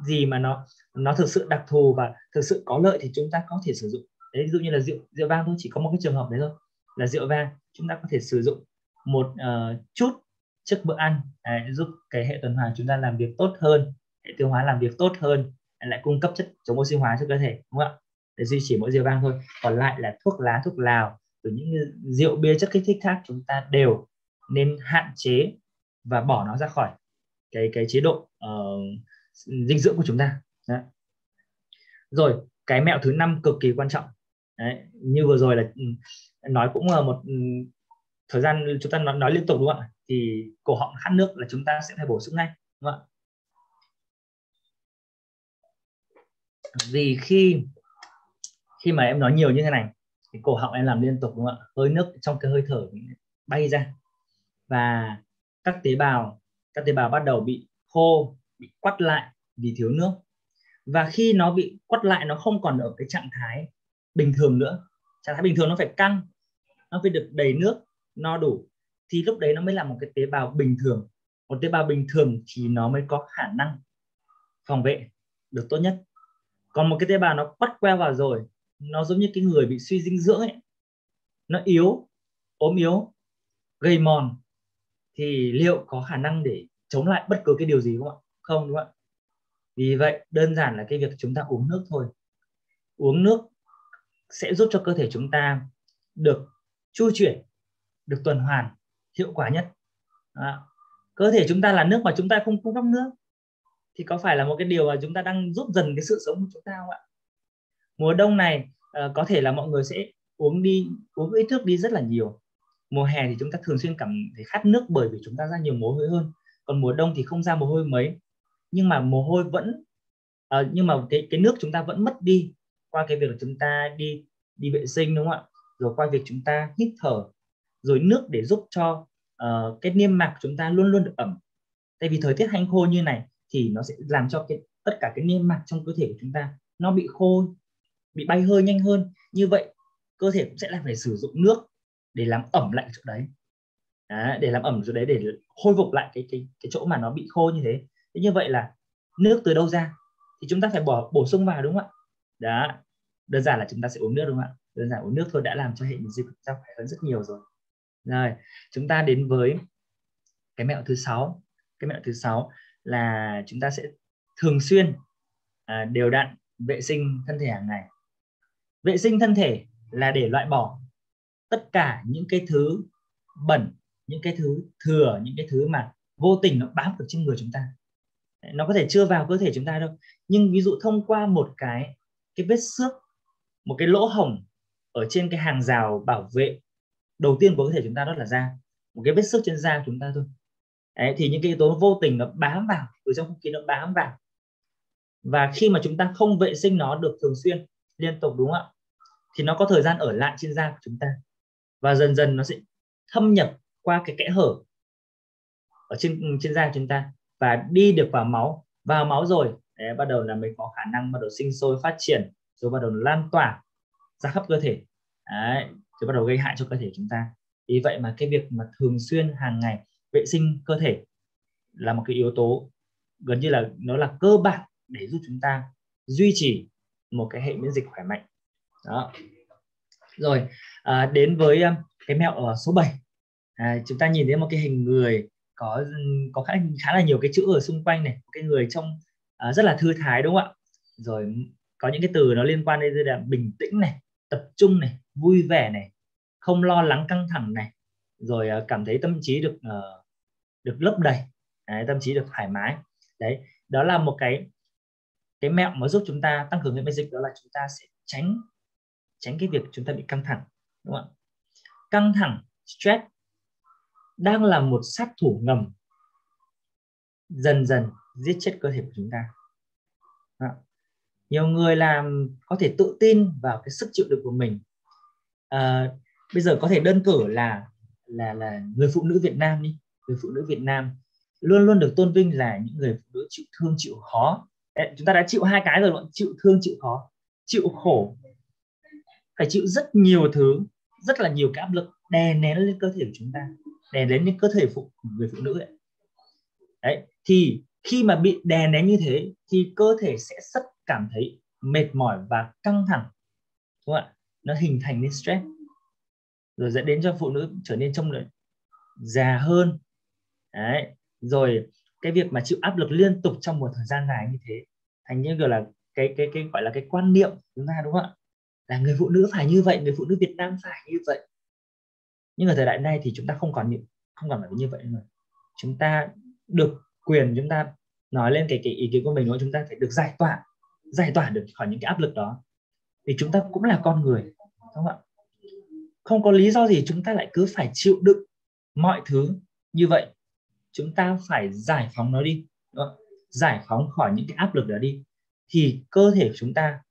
gì mà nó nó thực sự đặc thù và thực sự có lợi thì chúng ta có thể sử dụng. Đấy ví dụ như là rượu rượu vang thôi chỉ có một cái trường hợp đấy thôi là rượu vang. Chúng ta có thể sử dụng một uh, chút trước bữa ăn đấy, giúp cái hệ tuần hoàn chúng ta làm việc tốt hơn hệ tiêu hóa làm việc tốt hơn lại cung cấp chất chống oxy hóa cho cơ thể đúng không ạ? Để duy trì mỗi rượu vang thôi. Còn lại là thuốc lá thuốc lào từ những rượu bia chất kích thích khác chúng ta đều nên hạn chế và bỏ nó ra khỏi cái cái chế độ uh, dinh dưỡng của chúng ta. Đấy. rồi cái mẹo thứ năm cực kỳ quan trọng. Đấy. như vừa rồi là ừ, nói cũng là một ừ, thời gian chúng ta nói, nói liên tục đúng không ạ? Thì cổ họng khát nước là chúng ta sẽ phải bổ sung ngay đúng không ạ? Vì khi khi mà em nói nhiều như thế này thì cổ họng em làm liên tục đúng không ạ? Hơi nước trong cái hơi thở bay ra. Và các tế bào, các tế bào bắt đầu bị khô, bị quắt lại vì thiếu nước. Và khi nó bị quắt lại, nó không còn ở cái trạng thái bình thường nữa. Trạng thái bình thường nó phải căng, nó phải được đầy nước, no đủ. Thì lúc đấy nó mới là một cái tế bào bình thường. Một tế bào bình thường thì nó mới có khả năng phòng vệ được tốt nhất. Còn một cái tế bào nó bắt queo vào rồi, nó giống như cái người bị suy dinh dưỡng ấy. Nó yếu, ốm yếu, gây mòn thì liệu có khả năng để chống lại bất cứ cái điều gì không ạ? Không, đúng không ạ? Vì vậy, đơn giản là cái việc chúng ta uống nước thôi. Uống nước sẽ giúp cho cơ thể chúng ta được chu chuyển, được tuần hoàn, hiệu quả nhất. Đó. cơ thể chúng ta là nước mà chúng ta không cung cấp nước, thì có phải là một cái điều mà chúng ta đang giúp dần cái sự sống của chúng ta không ạ? Mùa đông này ờ, có thể là mọi người sẽ uống đi, uống ít nước đi rất là nhiều mùa hè thì chúng ta thường xuyên cảm thấy khát nước bởi vì chúng ta ra nhiều mồ hôi hơn. Còn mùa đông thì không ra mồ hôi mấy. Nhưng mà mồ hôi vẫn uh, nhưng mà cái cái nước chúng ta vẫn mất đi qua cái việc là chúng ta đi đi vệ sinh đúng không ạ? Rồi qua việc chúng ta hít thở rồi nước để giúp cho uh, cái niêm mạc của chúng ta luôn luôn được ẩm. Tại vì thời tiết hanh khô như này thì nó sẽ làm cho cái tất cả cái niêm mạc trong cơ thể của chúng ta nó bị khô bị bay hơi nhanh hơn. Như vậy cơ thể cũng sẽ là phải sử dụng nước để làm ẩm lại chỗ đấy. Đó, để làm ẩm chỗ đấy để khôi phục lại cái cái cái chỗ mà nó bị khô như thế. Thế như vậy là nước từ đâu ra? Thì chúng ta phải bỏ bổ sung vào đúng không ạ? Đó đơn giản là chúng ta sẽ uống nước đúng không ạ? Đơn giản uống nước thôi đã làm cho hệ miễn dịch chúng ta khỏe hơn rất nhiều rồi. Rồi chúng ta đến với cái mẹo thứ sáu. Cái mẹo thứ sáu là chúng ta sẽ thường xuyên à, đều đặn vệ sinh thân thể hàng ngày. Vệ sinh thân thể là để loại bỏ tất cả những cái thứ bẩn những cái thứ thừa những cái thứ mà vô tình nó bám vào trên người chúng ta. Nó có thể chưa vào cơ thể chúng ta đâu. Nhưng ví dụ thông qua một cái cái vết xước một cái lỗ hổng ở trên cái hàng rào bảo vệ đầu tiên của cơ thể chúng ta đó là da một cái vết xước trên da chúng ta thôi. Đấy, thì những cái yếu tố vô tình nó bám vào từ trong không khí nó bám vào. Và khi mà chúng ta không vệ sinh nó được thường xuyên liên tục đúng không ạ? Thì nó có thời gian ở lại trên da của chúng ta và dần dần nó sẽ thâm nhập qua cái kẽ hở ở trên trên da của chúng ta và đi được vào máu. Vào máu rồi đấy, bắt đầu là mình có khả năng bắt đầu sinh sôi phát triển rồi bắt đầu lan tỏa ra khắp cơ thể. Đấy, rồi bắt đầu gây hại cho cơ thể chúng ta. Vì vậy mà cái việc mà thường xuyên hàng ngày vệ sinh cơ thể là một cái yếu tố gần như là nó là cơ bản để giúp chúng ta duy trì một cái hệ miễn dịch khỏe mạnh. Đó rồi à, đến với à, cái mẹo ở số 7 à, chúng ta nhìn thấy một cái hình người có có khá khá là nhiều cái chữ ở xung quanh này cái người trong à, rất là thư thái đúng không ạ? Rồi có những cái từ nó liên quan đến là bình tĩnh này tập trung này vui vẻ này không lo lắng căng thẳng này. Rồi à, cảm thấy tâm trí được à, được lấp đầy đấy, tâm trí được thoải mái. Đấy đó là một cái cái mẹo mà giúp chúng ta tăng cường hệ miễn dịch đó là chúng ta sẽ tránh tránh cái việc chúng ta bị căng thẳng đúng không ạ? Căng thẳng stress đang là một sát thủ ngầm dần dần giết chết cơ thể của chúng ta. Đó. nhiều người làm có thể tự tin vào cái sức chịu đựng của mình. À, bây giờ có thể đơn cử là là là người phụ nữ Việt Nam đi. Người phụ nữ Việt Nam luôn luôn được tôn vinh là những người phụ nữ chịu thương chịu khó. Chúng ta đã chịu hai cái rồi chịu thương chịu khó. Chịu khổ phải chịu rất nhiều thứ, rất là nhiều cái áp lực đè nén lên cơ thể của chúng ta, đè nén lên cơ thể phụ, người phụ nữ ấy. đấy, thì khi mà bị đè nén như thế thì cơ thể sẽ rất cảm thấy mệt mỏi và căng thẳng, đúng không ạ? Nó hình thành nên stress, rồi dẫn đến cho phụ nữ trở nên trông lại già hơn. Đấy, rồi cái việc mà chịu áp lực liên tục trong một thời gian dài như thế, thành như gọi là cái cái cái gọi là cái quan niệm chúng ta, đúng không ạ? Là người phụ nữ phải như vậy, người phụ nữ Việt Nam phải như vậy. Nhưng ở thời đại này thì chúng ta không còn không còn phải như vậy nữa. Chúng ta được quyền, chúng ta nói lên cái cái ý kiến của mình chúng ta phải được giải tỏa giải tỏa được khỏi những cái áp lực đó. Vì chúng ta cũng là con người không ạ? Không có lý do gì chúng ta lại cứ phải chịu đựng mọi thứ như vậy. Chúng ta phải giải phóng nó đi giải phóng khỏi những cái áp lực đó đi, thì cơ thể của chúng ta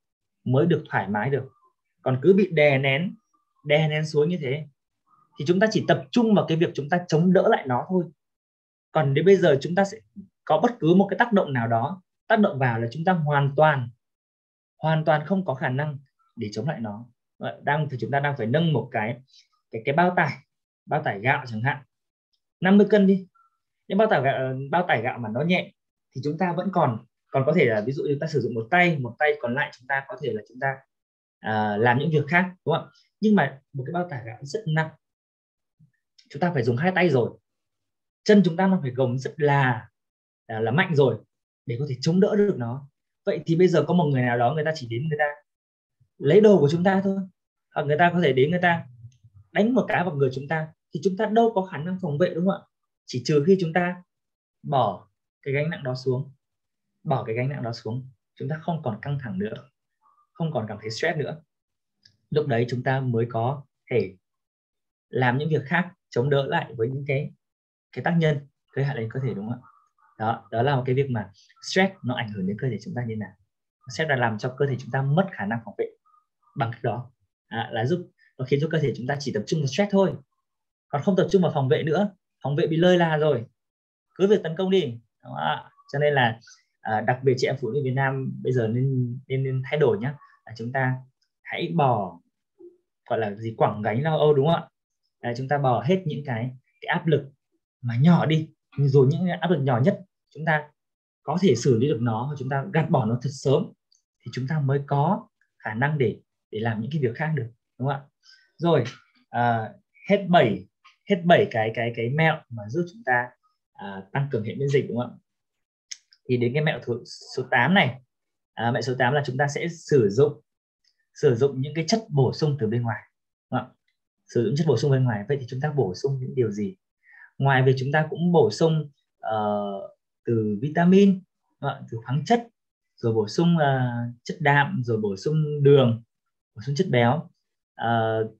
mới được thoải mái được còn cứ bị đè nén đè nén xuống như thế thì chúng ta chỉ tập trung vào cái việc chúng ta chống đỡ lại nó thôi. Còn đến bây giờ chúng ta sẽ có bất cứ một cái tác động nào đó tác động vào là chúng ta hoàn toàn hoàn toàn không có khả năng để chống lại nó. Đang thì chúng ta đang phải nâng một cái cái cái bao tải bao tải gạo chẳng hạn. 50 cân đi. Nhưng bao tải gạo, bao tải gạo mà nó nhẹ thì chúng ta vẫn còn còn có thể là ví dụ chúng ta sử dụng một tay một tay còn lại chúng ta có thể là chúng ta à, làm những việc khác đúng không nhưng mà một cái bao tải gạo rất nặng. Chúng ta phải dùng hai tay rồi. Chân chúng ta nó phải gồng rất là là, là mạnh rồi để có thể chống đỡ được nó. Vậy thì bây giờ có một người nào đó người ta chỉ đến người ta lấy đồ của chúng ta thôi. Hoặc người ta có thể đến người ta đánh một cái vào người chúng ta thì chúng ta đâu có khả năng phòng vệ đúng không ạ? Chỉ trừ khi chúng ta bỏ cái gánh nặng đó xuống bỏ cái gánh nặng đó xuống. Chúng ta không còn căng thẳng nữa không còn cảm thấy stress nữa. Lúc đấy chúng ta mới có thể làm những việc khác chống đỡ lại với những cái cái tác nhân gây hại lên cơ thể đúng không ạ? Đó đó là một cái việc mà stress nó ảnh hưởng đến cơ thể chúng ta như nào. Stress là làm cho cơ thể chúng ta mất khả năng phòng vệ bằng cách đó. À, là giúp nó khiến cho cơ thể chúng ta chỉ tập trung vào stress thôi. Còn không tập trung vào phòng vệ nữa phòng vệ bị lơi là rồi. Cứ việc tấn công đi. Đó. cho nên là à, đặc biệt chị em phụ nữ Việt Nam bây giờ nên nên, nên thay đổi nhé là chúng ta hãy bỏ gọi là gì quảng gánh lo âu đúng không ạ? Là chúng ta bỏ hết những cái cái áp lực mà nhỏ đi. Rồi những áp lực nhỏ nhất chúng ta có thể xử lý được nó và chúng ta gạt bỏ nó thật sớm thì chúng ta mới có khả năng để để làm những cái việc khác được đúng không ạ? Rồi à, hết bảy hết bảy cái cái cái mẹo mà giúp chúng ta à, tăng cường hệ miễn dịch đúng không ạ? Thì đến cái mẹo thứ số 8 này à, mẹo số 8 là chúng ta sẽ sử dụng sử dụng những cái chất bổ sung từ bên ngoài. Đúng không? sử dụng chất bổ sung bên ngoài. Vậy thì chúng ta bổ sung những điều gì? Ngoài việc chúng ta cũng bổ sung uh, từ vitamin từ khoáng chất rồi bổ sung uh, chất đạm rồi bổ sung đường bổ sung chất béo. Uh,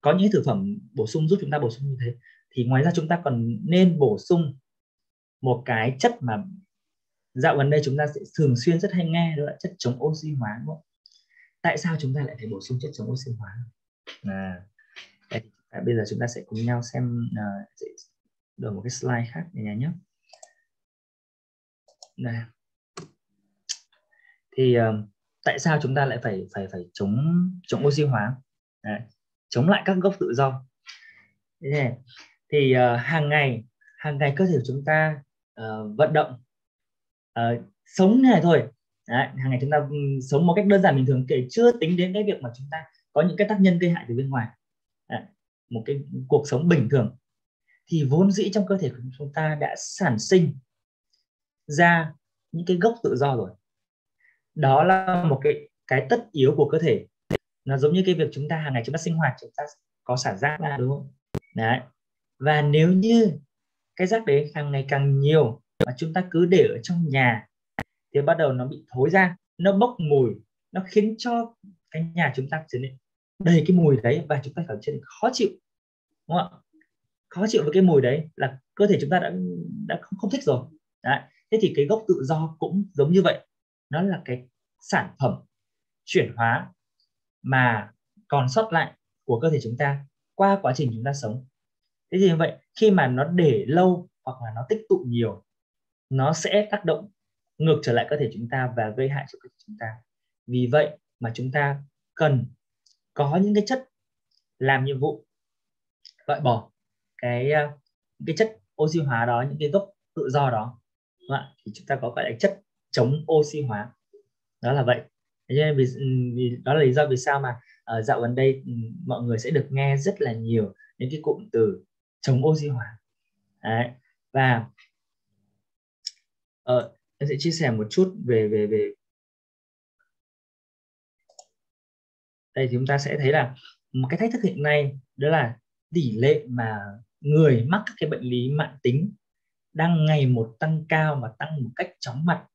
có những thực phẩm bổ sung giúp chúng ta bổ sung như thế. Thì ngoài ra chúng ta còn nên bổ sung một cái chất mà dạo gần đây chúng ta sẽ thường xuyên rất hay nghe đó là chất chống oxy hóa đúng không? tại sao chúng ta lại phải bổ sung chất chống oxy hóa? À, à bây giờ chúng ta sẽ cùng nhau xem uh, đổi một cái slide khác nhà nhé này thì uh, tại sao chúng ta lại phải phải phải chống chống oxy hóa? Đấy, chống lại các gốc tự do. Thế này thì uh, hàng ngày hàng ngày cơ thể của chúng ta uh, vận động uh, sống như này thôi. Đấy, hàng ngày chúng ta sống một cách đơn giản bình thường kể chưa tính đến cái việc mà chúng ta có những cái tác nhân gây hại từ bên ngoài. Đấy, một cái cuộc sống bình thường. Thì vốn dĩ trong cơ thể của chúng ta đã sản sinh ra những cái gốc tự do rồi. Đó là một cái cái tất yếu của cơ thể. Nó giống như cái việc chúng ta hàng ngày chúng ta sinh hoạt chúng ta có xả rác ra đúng không? Đấy. Và nếu như cái rác đấy càng ngày càng nhiều mà chúng ta cứ để ở trong nhà thì bắt đầu nó bị thối ra nó bốc mùi nó khiến cho cái nhà chúng ta trở nên đầy cái mùi đấy và chúng ta cảm thấy khó chịu đúng không ạ khó chịu với cái mùi đấy là cơ thể chúng ta đã đã không, không thích rồi đấy. thế thì cái gốc tự do cũng giống như vậy nó là cái sản phẩm chuyển hóa mà còn sót lại của cơ thể chúng ta qua quá trình chúng ta sống thế thì như vậy khi mà nó để lâu hoặc là nó tích tụ nhiều nó sẽ tác động ngược trở lại cơ thể chúng ta và gây hại cho cơ thể chúng ta. Vì vậy mà chúng ta cần có những cái chất làm nhiệm vụ loại bỏ cái ờ, cái chất oxy hóa đó những cái gốc tự do đó. Đúng không? thì chúng ta có gọi là chất chống oxy hóa. Đó là vậy. Thế nên vì, ừ, vì đó là lý do vì sao mà uh, dạo gần đây ừ, mọi người sẽ được nghe rất là nhiều những cái cụm từ chống oxy hóa. Đấy. và uh, em sẽ chia sẻ một chút về về về. Đây thì chúng ta sẽ thấy là một cái thách thức hiện nay đó là tỷ lệ mà người mắc các cái bệnh lý mạng tính đang ngày một tăng cao và tăng một cách chóng mặt.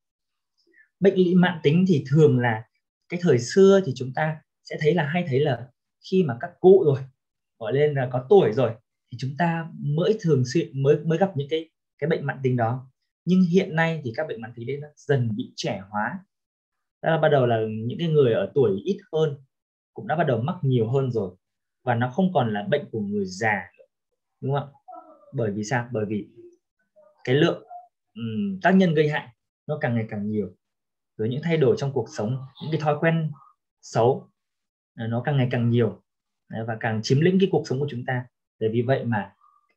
Bệnh lý mạng tính thì thường là cái thời xưa thì chúng ta sẽ thấy là hay thấy là khi mà các cụ rồi gọi lên là có tuổi rồi thì chúng ta mới thường xuyên mới mới gặp những cái cái bệnh mãn tính đó nhưng hiện nay thì các bệnh mãn tính đấy nó dần bị trẻ hóa. Đã bắt đầu là những cái người ở tuổi ít hơn cũng đã bắt đầu mắc nhiều hơn rồi. Và nó không còn là bệnh của người già đúng không ạ? Bởi vì sao? Bởi vì cái lượng um, tác nhân gây hại nó càng ngày càng nhiều. Rồi những thay đổi trong cuộc sống những cái thói quen xấu à, nó càng ngày càng nhiều à, và càng chiếm lĩnh cái cuộc sống của chúng ta. Để vì vậy mà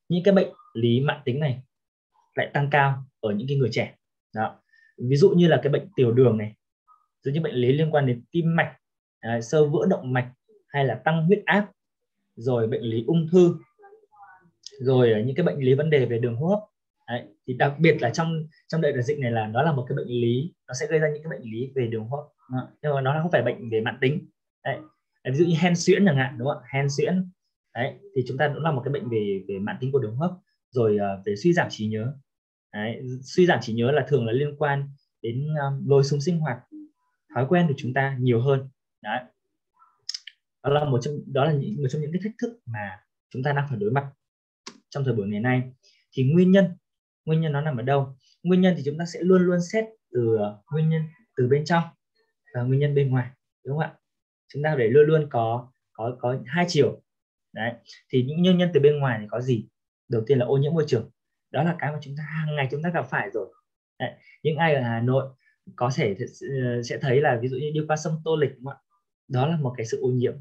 những cái bệnh lý mạng tính này lại tăng cao ở những cái người trẻ. Đó. Ví dụ như là cái bệnh tiểu đường này ví dụ như bệnh lý liên quan đến tim mạch à, sơ vữa động mạch hay là tăng huyết áp rồi bệnh lý ung thư rồi những cái bệnh lý vấn đề về đường hô hấp. Đấy, thì đặc biệt là trong trong đợt dịch này là nó là một cái bệnh lý nó sẽ gây ra những cái bệnh lý về đường hô hấp. Nhưng mà nó không phải bệnh về mạng tính. Đấy. ví dụ như hen suyễn chẳng hạn đúng không hen suyễn. Đấy, thì chúng ta cũng là một cái bệnh về về mạng tính của đường hô hấp rồi uh, về suy giảm trí nhớ. Đấy, suy giảm trí nhớ là thường là liên quan đến um, lối sống sinh hoạt thói quen của chúng ta nhiều hơn. Đấy. đó là một trong đó là những một trong những cái thách thức mà chúng ta đang phải đối mặt trong thời buổi ngày nay. Thì nguyên nhân nguyên nhân nó nằm ở đâu? Nguyên nhân thì chúng ta sẽ luôn luôn xét từ à, nguyên nhân từ bên trong và nguyên nhân bên ngoài đúng không ạ? Chúng ta để luôn luôn có có có hai chiều. Đấy. Thì những nguyên nhân từ bên ngoài thì có gì? Đầu tiên là ô nhiễm môi trường đó là cái mà chúng ta hàng ngày chúng ta gặp phải rồi đấy. những ai ở Hà Nội có thể ờ, sẽ thấy là ví dụ như đi qua sông Tô Lịch đúng không? đó là một cái sự ô nhiễm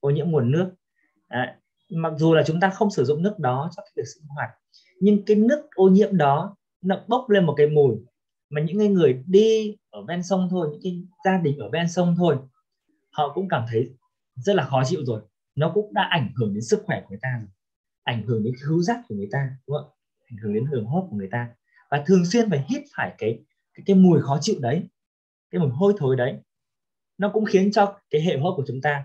ô nhiễm nguồn nước đấy. mặc dù là chúng ta không sử dụng nước đó cho cái việc sinh hoạt, nhưng cái nước ô nhiễm đó nó bốc lên một cái mùi mà những người đi ở ven sông thôi, những cái gia đình ở ven sông thôi, họ cũng cảm thấy rất là khó chịu rồi nó cũng đã ảnh hưởng đến sức khỏe của người ta rồi ảnh hưởng đến khứu giác của người ta đúng không ảnh hưởng đến đường hô hấp của người ta. Và thường xuyên phải hít phải cái cái, cái mùi khó chịu đấy cái mùi hôi thối đấy. Nó cũng khiến cho cái hệ hô hấp của chúng ta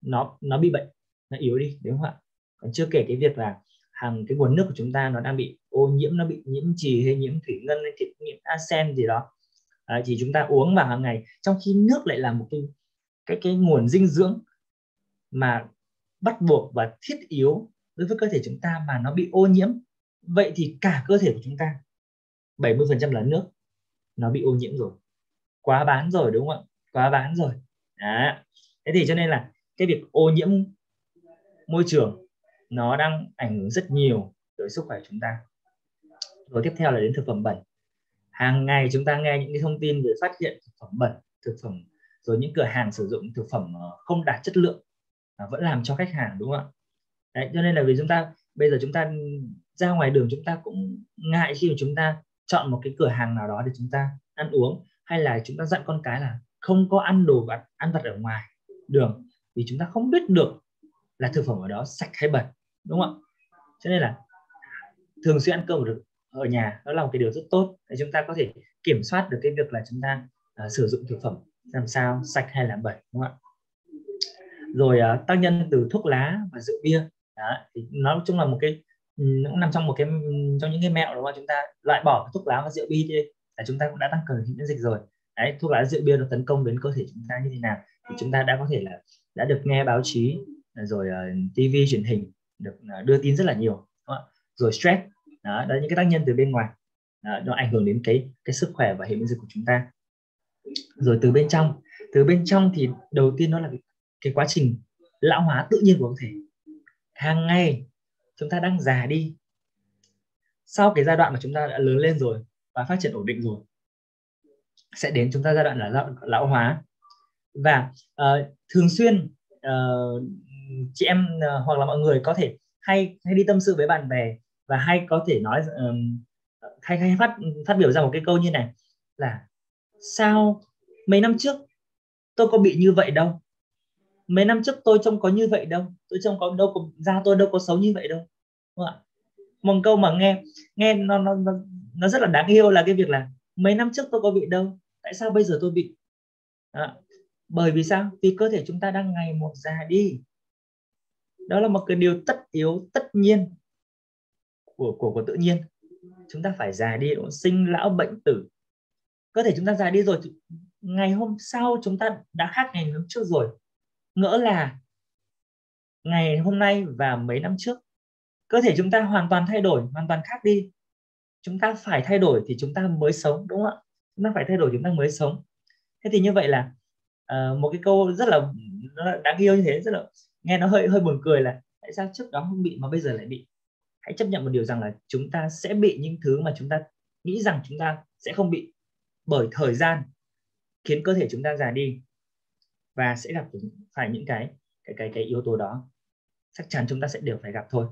nó nó bị bệnh nó yếu đi đúng không ạ? Còn chưa kể cái việc là hàng cái nguồn nước của chúng ta nó đang bị ô nhiễm nó bị nhiễm trì hay nhiễm thủy ngân hay nhiễm arsen gì đó. À, thì chúng ta uống vào hàng ngày trong khi nước lại là một cái cái cái nguồn dinh dưỡng mà bắt buộc và thiết yếu đối với cơ thể chúng ta mà nó bị ô nhiễm, vậy thì cả cơ thể của chúng ta 70% là nước, nó bị ô nhiễm rồi. Quá bán rồi, đúng không ạ? Quá bán rồi. Đó. thế thì cho nên là cái việc ô nhiễm môi trường, nó đang ảnh hưởng rất nhiều tới sức khỏe chúng ta. Rồi tiếp theo là đến thực phẩm bẩn. Hàng ngày chúng ta nghe những cái thông tin về phát hiện thực phẩm bẩn, thực phẩm, rồi những cửa hàng sử dụng thực phẩm ờ, không đạt chất lượng vẫn làm cho khách hàng, đúng không ạ? Đấy, cho nên là vì chúng ta bây giờ chúng ta ra ngoài đường chúng ta cũng ngại khi mà chúng ta chọn một cái cửa hàng nào đó để chúng ta ăn uống hay là chúng ta dặn con cái là không có ăn đồ vặt ăn vặt ở ngoài đường vì chúng ta không biết được là thực phẩm ở đó sạch hay bẩn đúng không ạ? Cho nên là thường xuyên ăn cơm được ở nhà đó là một cái điều rất tốt để chúng ta có thể kiểm soát được cái việc là chúng ta uh, sử dụng thực phẩm làm sao sạch hay là bẩn đúng không ạ? Rồi uh, tác nhân từ thuốc lá và rượu bia đó, thì nói chung là một cái ừ, cũng nằm trong một cái trong những cái mẹo đúng không? Chúng ta loại bỏ thuốc lá và rượu bia đi. Là chúng ta cũng đã tăng cường hệ miễn dịch rồi. Đấy thuốc lá rượu bia nó tấn công đến cơ thể chúng ta như thế nào thì chúng ta đã có thể là đã được nghe báo chí rồi ờ, uh, TV truyền hình được uh, đưa tin rất là nhiều rồi stress đó, đó những cái tác nhân từ bên ngoài đó, nó ảnh hưởng đến cái cái sức khỏe và hệ miễn dịch của chúng ta. Rồi từ bên trong từ bên trong thì đầu tiên nó là cái, cái quá trình lão hóa tự nhiên của cơ thể hàng ngày chúng ta đang già đi. Sau cái giai đoạn mà chúng ta đã lớn lên rồi và phát triển ổn định rồi sẽ đến chúng ta giai đoạn là lão, lão hóa. Và uh, thường xuyên uh, chị em uh, hoặc là mọi người có thể hay hay đi tâm sự với bạn bè và hay có thể nói um, hay hay phát phát biểu ra một cái câu như này là sao mấy năm trước tôi có bị như vậy đâu? Mấy năm trước tôi trông có như vậy đâu. Tôi trông có đâu có da tôi đâu có xấu như vậy đâu. Đúng không ạ? Một câu mà nghe nghe nó, nó nó rất là đáng yêu là cái việc là mấy năm trước tôi có bị đâu tại sao bây giờ tôi bị? À, bởi vì sao? Vì cơ thể chúng ta đang ngày một già đi. Đó là một cái điều tất yếu tất nhiên của của của tự nhiên. Chúng ta phải già đi sinh lão bệnh tử. Cơ thể chúng ta già đi rồi ngày hôm sau chúng ta đã khác ngày hôm trước rồi ngỡ là ngày hôm nay và mấy năm trước cơ thể chúng ta hoàn toàn thay đổi hoàn toàn khác đi. Chúng ta phải thay đổi thì chúng ta mới sống đúng không ạ? Chúng ta phải thay đổi chúng ta mới sống. Thế thì như vậy là uh, một cái câu rất là đáng yêu như thế rất là nghe nó hơi hơi buồn cười là tại sao trước đó không bị mà bây giờ lại bị? Hãy chấp nhận một điều rằng là chúng ta sẽ bị những thứ mà chúng ta nghĩ rằng chúng ta sẽ không bị bởi thời gian khiến cơ thể chúng ta già đi và sẽ gặp phải những cái cái cái cái yếu tố đó. Chắc chắn chúng ta sẽ đều phải gặp thôi.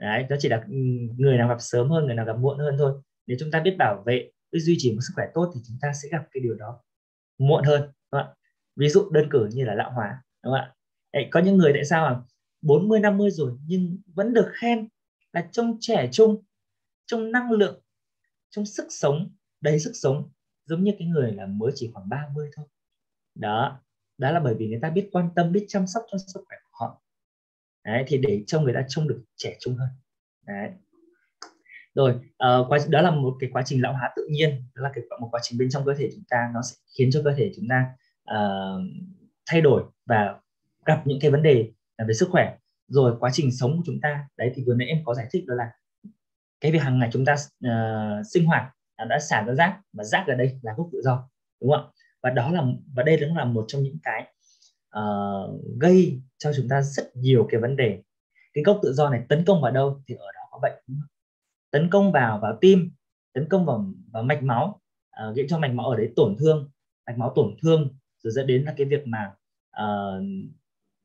Đấy đó chỉ là ừ, người nào gặp sớm hơn người nào gặp muộn hơn thôi. Nếu chúng ta biết bảo vệ biết duy trì một sức khỏe tốt thì chúng ta sẽ gặp cái điều đó muộn hơn đúng không? ví dụ đơn cử như là lão hóa đúng không ạ? Đấy, có những người tại sao mà 40 50 rồi nhưng vẫn được khen là trông trẻ trung trông năng lượng trông sức sống đầy sức sống giống như cái người là mới chỉ khoảng 30 thôi. Đó đó là bởi vì người ta biết quan tâm biết chăm sóc cho sức khỏe của họ. Đấy thì để trông người ta trông được trẻ trung hơn. Đấy. Rồi uh, quá đó là một cái quá trình lão hóa tự nhiên. Đó là cái một quá trình bên trong cơ thể chúng ta nó sẽ khiến cho cơ thể chúng ta uh, thay đổi và gặp những cái vấn đề ờ, về sức khỏe. Rồi quá trình sống của chúng ta đấy thì vừa nãy em có giải thích đó là cái việc hàng ngày chúng ta uh, sinh hoạt à, đã xả ra rác và rác ở đây là gốc tự do đúng không ạ? Và đó là và đây cũng là một trong những cái uh, gây cho chúng ta rất nhiều cái vấn đề. Cái gốc tự do này tấn công vào đâu thì ở đó có bệnh tấn công vào vào tim tấn công vào vào mạch máu uh, cho mạch máu ở đấy tổn thương mạch máu tổn thương rồi dẫn đến là cái việc mà uh,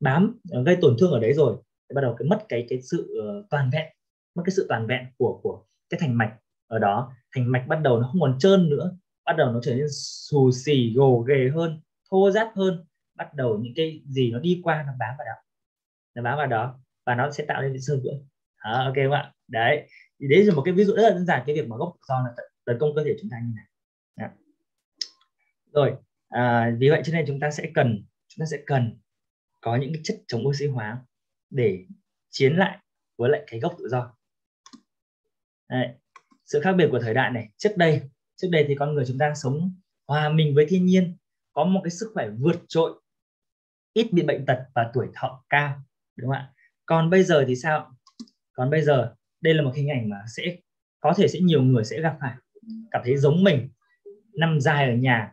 bám gây tổn thương ở đấy rồi thì bắt đầu cái mất cái cái sự uh, toàn vẹn mất cái sự toàn vẹn của của cái thành mạch ở đó. Thành mạch bắt đầu nó không còn trơn nữa bắt đầu nó trở nên xù xì gồ ghề hơn thô ráp hơn. Bắt đầu những cái gì nó đi qua nó bám vào đó. Nó bám vào đó và nó sẽ tạo nên những xương vữa. À, ok không ạ? Đấy. Thì đấy là một cái ví dụ rất là đơn giản cái việc mà gốc do là tấn công cơ thể chúng ta như này. Đó. rồi à, vì vậy cho nên chúng ta sẽ cần chúng ta sẽ cần có những cái chất chống oxy hóa để chiến lại với lại cái gốc tự do. Đấy. sự khác biệt của thời đại này trước đây trước đây thì con người chúng ta sống hòa mình với thiên nhiên có một cái sức khỏe vượt trội ít bị bệnh tật và tuổi thọ cao đúng không ạ? Còn bây giờ thì sao? Còn bây giờ đây là một hình ảnh mà sẽ có thể sẽ nhiều người sẽ gặp phải cảm thấy giống mình nằm dài ở nhà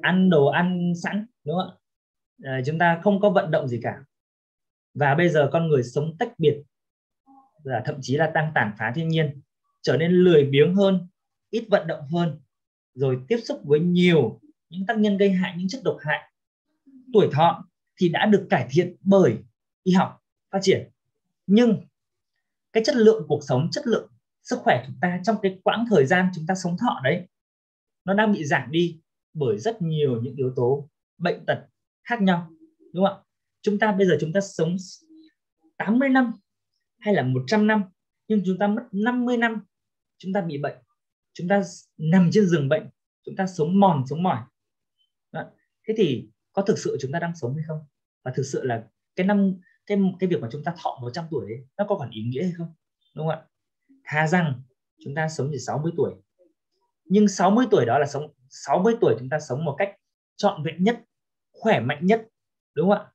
ăn đồ ăn sẵn đúng không ạ? À, chúng ta không có vận động gì cả. Và bây giờ con người sống tách biệt và thậm chí là tăng tàn phá thiên nhiên trở nên lười biếng hơn ít vận động hơn, rồi tiếp xúc với nhiều những tác nhân gây hại, những chất độc hại. Tuổi thọ thì đã được cải thiện bởi y học phát triển. Nhưng cái chất lượng cuộc sống, chất lượng sức khỏe chúng ta trong cái quãng thời gian chúng ta sống thọ đấy, nó đang bị giảm đi bởi rất nhiều những yếu tố bệnh tật khác nhau, đúng không ạ? Chúng ta bây giờ chúng ta sống 80 năm hay là 100 năm, nhưng chúng ta mất 50 năm, chúng ta bị bệnh chúng ta nằm trên giường bệnh chúng ta sống mòn sống mỏi. Đó. thế thì có thực sự chúng ta đang sống hay không? Và thực sự là cái năm cái cái việc mà chúng ta thọ 100 tuổi ấy, nó có còn ý nghĩa hay không? Đúng không ạ? Thà rằng chúng ta sống chỉ 60 tuổi. Nhưng 60 tuổi đó là sống 60 tuổi chúng ta sống một cách trọn vẹn nhất khỏe mạnh nhất đúng không ạ?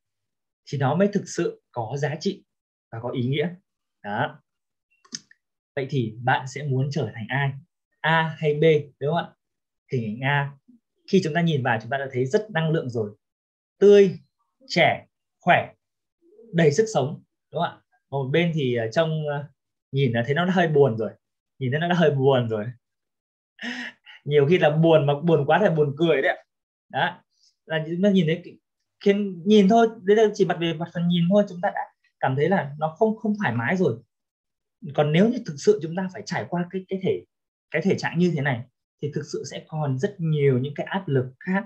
Thì nó mới thực sự có giá trị và có ý nghĩa. Đó. Vậy thì bạn sẽ muốn trở thành ai? A hay B, đúng không ạ? Hình ảnh A. Khi chúng ta nhìn vào, chúng ta đã thấy rất năng lượng rồi. Tươi, trẻ, khỏe, đầy sức sống, đúng không ạ? Một bên thì ờ, trong ờ, nhìn là thấy nó hơi buồn rồi. Nhìn thấy nó đã hơi buồn rồi. Nhiều khi là buồn mà buồn quá thì buồn cười đấy đó. Là chúng ta nhìn thấy khiến nhìn thôi, đấy là chỉ mặt về mặt phần nhìn thôi, chúng ta đã cảm thấy là nó không không thoải mái rồi. Còn nếu như thực sự chúng ta phải trải qua cái cái thể cái thể trạng như thế này thì thực sự sẽ còn rất nhiều những cái áp lực khác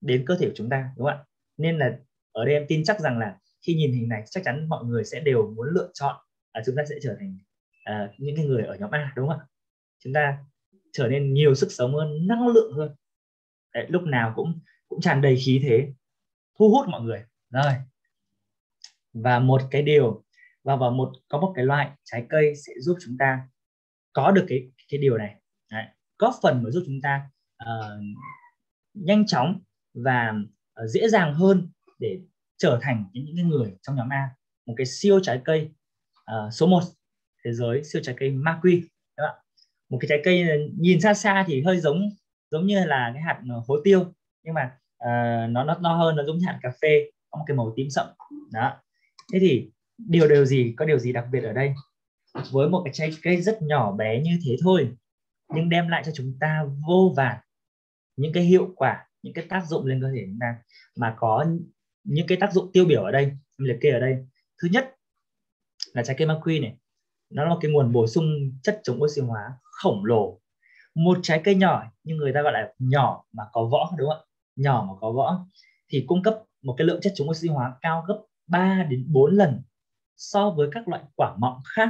đến cơ thể của chúng ta đúng không ạ? Nên là ở đây em tin chắc rằng là khi nhìn hình này chắc chắn mọi người sẽ đều muốn lựa chọn là chúng ta sẽ trở thành uh, những cái người ở nhóm A đúng không ạ? Chúng ta trở nên nhiều sức sống hơn năng lượng hơn. Đấy, lúc nào cũng cũng tràn đầy khí thế thu hút mọi người. Rồi. Và một cái điều và vào một có một cái loại trái cây sẽ giúp chúng ta có được cái cái điều này. Đấy, góp phần mà giúp chúng ta uh, nhanh chóng và uh, dễ dàng hơn để trở thành những, những người trong nhóm A. Một cái siêu trái cây uh, số 1 thế giới siêu trái cây maqui các bạn một cái trái cây nhìn xa xa thì hơi giống giống như là cái hạt hố tiêu nhưng mà uh, nó nó to hơn nó giống như hạt cà phê có một cái màu tím sậm. Đó. Thế thì điều điều gì có điều gì đặc biệt ở đây? Với một cái trái cây rất nhỏ bé như thế thôi, nhưng đem lại cho chúng ta vô vàn những cái hiệu quả, những cái tác dụng lên cơ thể chúng ta. Mà có những cái tác dụng tiêu biểu ở đây, liệt kê ở đây. Thứ nhất là trái cây maqui này, nó là một cái nguồn bổ sung chất chống oxy hóa khổng lồ. Một trái cây nhỏ nhưng người ta gọi là nhỏ mà có võ đúng không ạ? Nhỏ mà có võ thì cung cấp một cái lượng chất chống oxy hóa cao gấp 3 đến 4 lần so với các loại quả mọng khác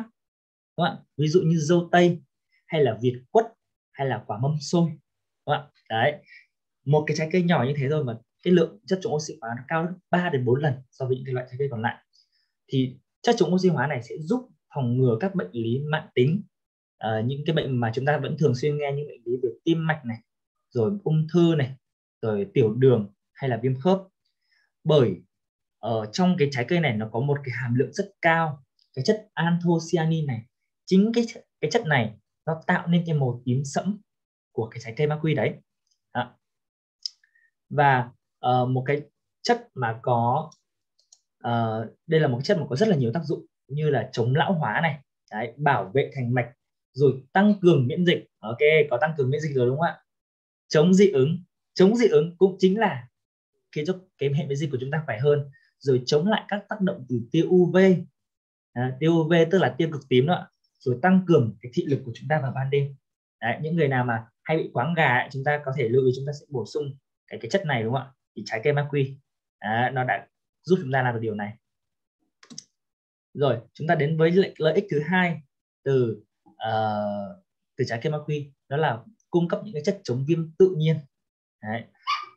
đúng không ví dụ như dâu tây hay là việt quất hay là quả mâm xôi đúng không đấy. Một cái trái cây nhỏ như thế thôi mà cái lượng chất chống oxy hóa nó cao gấp 3 đến 4 lần so với những cái loại trái cây còn lại. Thì chất chống oxy hóa này sẽ giúp phòng ngừa các bệnh lý mạng tính. À, những cái bệnh mà chúng ta vẫn thường xuyên nghe những bệnh lý về tim mạch này rồi ung thư này rồi tiểu đường hay là viêm khớp. Bởi ở trong cái trái cây này nó có một cái hàm lượng rất cao cái chất anthocyanin này chính cái cái chất này nó tạo nên cái màu tím sẫm của cái trái cây ma quy đấy. À. và uh, một cái chất mà có uh, đây là một cái chất mà có rất là nhiều tác dụng như là chống lão hóa này đấy, bảo vệ thành mạch rồi tăng cường miễn dịch. Ok có tăng cường miễn dịch rồi đúng không ạ? Chống dị ứng. Chống dị ứng cũng chính là khiến cho cái hệ miễn dịch của chúng ta khỏe hơn rồi chống lại các tác động từ tia UV à, tia UV tức là tia cực tím đó rồi tăng cường cái thị lực của chúng ta vào ban đêm. Đấy, những người nào mà hay bị quáng gà ấy, chúng ta có thể lưu ý chúng ta sẽ bổ sung cái cái chất này đúng không ạ? Thì trái cây maqui nó đã giúp chúng ta làm được điều này. Rồi chúng ta đến với lợi, lợi ích thứ hai từ uh, từ trái cây maqui đó là cung cấp những cái chất chống viêm tự nhiên. Đấy.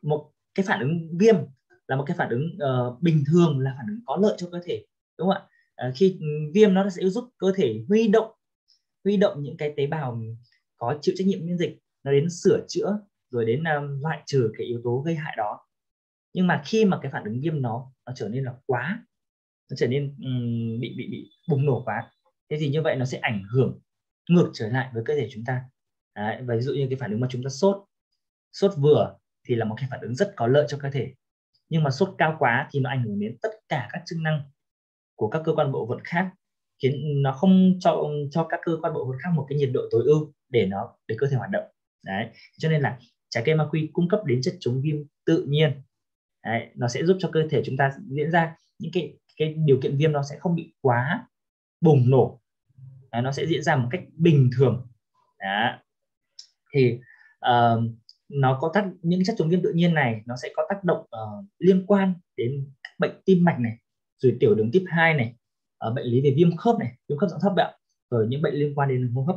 một cái phản ứng viêm là một cái phản ứng uh, bình thường là phản ứng có lợi cho cơ thể đúng không ạ? Ờ, khi viêm nó sẽ giúp cơ thể huy động huy động những cái tế bào có chịu trách nhiệm miễn dịch nó đến sửa chữa rồi đến um, loại trừ cái yếu tố gây hại đó. Nhưng mà khi mà cái phản ứng viêm nó nó trở nên là quá nó trở nên um, bị bị bị bùng nổ quá thế thì như vậy nó sẽ ảnh hưởng ngược trở lại với cơ thể chúng ta. Đấy, và ví dụ như cái phản ứng mà chúng ta sốt sốt vừa thì là một cái phản ứng rất có lợi cho cơ thể. Nhưng mà sốt cao quá thì nó ảnh hưởng đến tất cả các chức năng của các cơ quan bộ phận khác khiến nó không cho cho các cơ quan bộ phận khác một cái nhiệt độ tối ưu để nó để cơ thể hoạt động. Đấy cho nên là trái cây ma quy cung cấp đến chất chống viêm tự nhiên. Đấy, nó sẽ giúp cho cơ thể chúng ta diễn ra những cái cái điều kiện viêm nó sẽ không bị quá bùng nổ. Đấy, nó sẽ diễn ra một cách bình thường. Đó. thì uh, nó có tác những chất chống viêm tự nhiên này nó sẽ có tác động uh, liên quan đến bệnh tim mạch này rồi tiểu đường tiếp 2 này ở bệnh lý về viêm khớp này viêm khớp dạng thấp ạ rồi những bệnh liên quan đến hô hấp.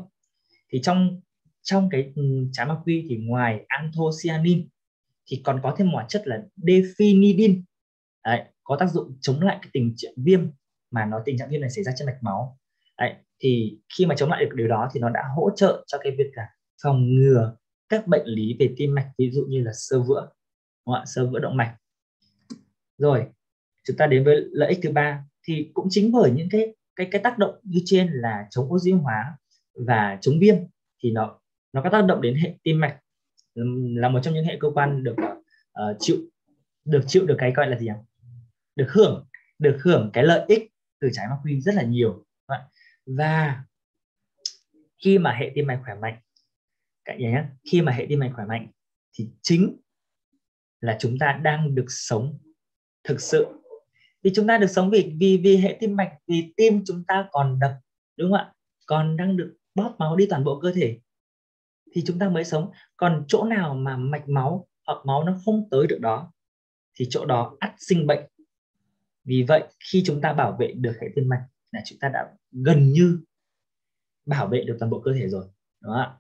Thì trong trong cái ừ, trái ma quy thì ngoài anthocyanin thì còn có thêm một chất là definidin Đấy, có tác dụng chống lại cái tình trạng viêm mà nó tình trạng viêm này xảy ra trên mạch máu. Đấy, thì khi mà chống lại được điều đó thì nó đã hỗ trợ cho cái việc là phòng ngừa các bệnh lý về tim mạch ví dụ như là sơ vữa đúng không? sơ vữa động mạch. Rồi chúng ta đến với lợi ích thứ ba thì cũng chính bởi những cái cái cái tác động như trên là chống oxy hóa và chống viêm thì nó nó có tác động đến hệ tim mạch là một trong những hệ cơ quan được uh, chịu được chịu được cái gọi là gì nhỉ? được hưởng được hưởng cái lợi ích từ trái ma quy rất là nhiều vâng và khi mà hệ tim mạch khỏe mạnh cả nhà nhé khi mà hệ tim mạch khỏe mạnh thì chính là chúng ta đang được sống thực sự vì chúng ta được sống vì vì vì hệ tim mạch, vì tim chúng ta còn đập, đúng không ạ? Còn đang được bóp máu đi toàn bộ cơ thể, thì chúng ta mới sống. Còn chỗ nào mà mạch máu hoặc máu nó không tới được đó, thì chỗ đó ắt sinh bệnh. Vì vậy, khi chúng ta bảo vệ được hệ tim mạch là chúng ta đã gần như bảo vệ được toàn bộ cơ thể rồi, đúng không ạ?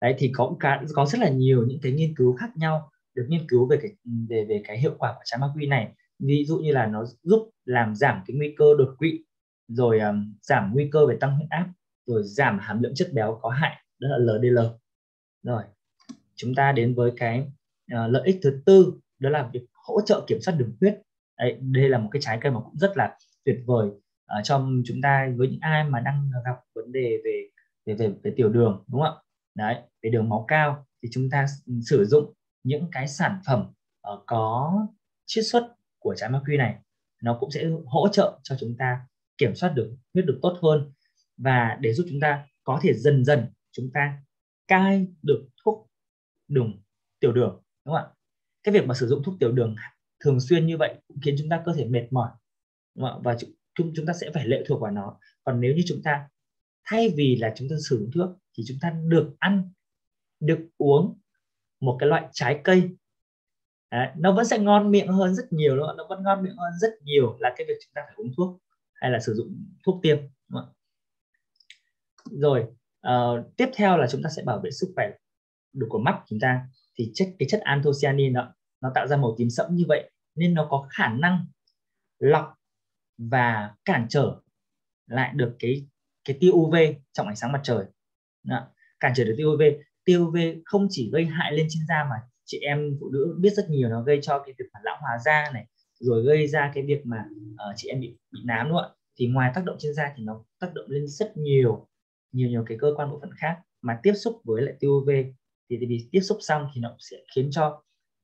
Đấy, thì có cả, có rất là nhiều những cái nghiên cứu khác nhau được nghiên cứu về cái, về về cái hiệu quả của trái ma quy này ví dụ như là nó giúp làm giảm cái nguy cơ đột quỵ rồi um, giảm nguy cơ về tăng huyết áp rồi giảm hàm lượng chất béo có hại đó là LDL rồi chúng ta đến với cái uh, lợi ích thứ tư đó là việc hỗ trợ kiểm soát đường huyết. Đấy, đây là một cái trái cây mà cũng rất là tuyệt vời à, uh, trong chúng ta với những ai mà đang gặp vấn đề về về về, về tiểu đường đúng không ạ? Đấy về đường máu cao thì chúng ta sử dụng những cái sản phẩm uh, có chiết xuất của trái mắc quy này, nó cũng sẽ hỗ trợ cho chúng ta kiểm soát được huyết được tốt hơn và để giúp chúng ta có thể dần dần chúng ta cai được thuốc đường tiểu đường, đúng không ạ cái việc mà sử dụng thuốc tiểu đường thường xuyên như vậy cũng khiến chúng ta cơ thể mệt mỏi, đúng không? và chúng chúng ta sẽ phải lệ thuộc vào nó còn nếu như chúng ta thay vì là chúng ta sử dụng thuốc thì chúng ta được ăn, được uống một cái loại trái cây Đấy, nó vẫn sẽ ngon miệng hơn rất nhiều nữa nó vẫn ngon miệng hơn rất nhiều là cái việc chúng ta phải uống thuốc hay là sử dụng thuốc tiêm đúng không? rồi uh, tiếp theo là chúng ta sẽ bảo vệ sức khỏe đủ của mắt chúng ta thì chất cái chất anthocyanin đó nó tạo ra màu tím sẫm như vậy nên nó có khả năng lọc và cản trở lại được cái cái tia UV trong ánh sáng mặt trời đó. cản trở được tia UV tia UV không chỉ gây hại lên trên da mà chị em phụ nữ biết rất nhiều nó gây cho cái việc lão hóa da này rồi gây ra cái việc mà uh, chị em bị bị nám luôn ạ? Thì ngoài tác động trên da thì nó tác động lên rất nhiều nhiều nhiều cái cơ quan bộ phận khác mà tiếp xúc với lại tia UV thì vì tiếp xúc xong thì nó sẽ khiến cho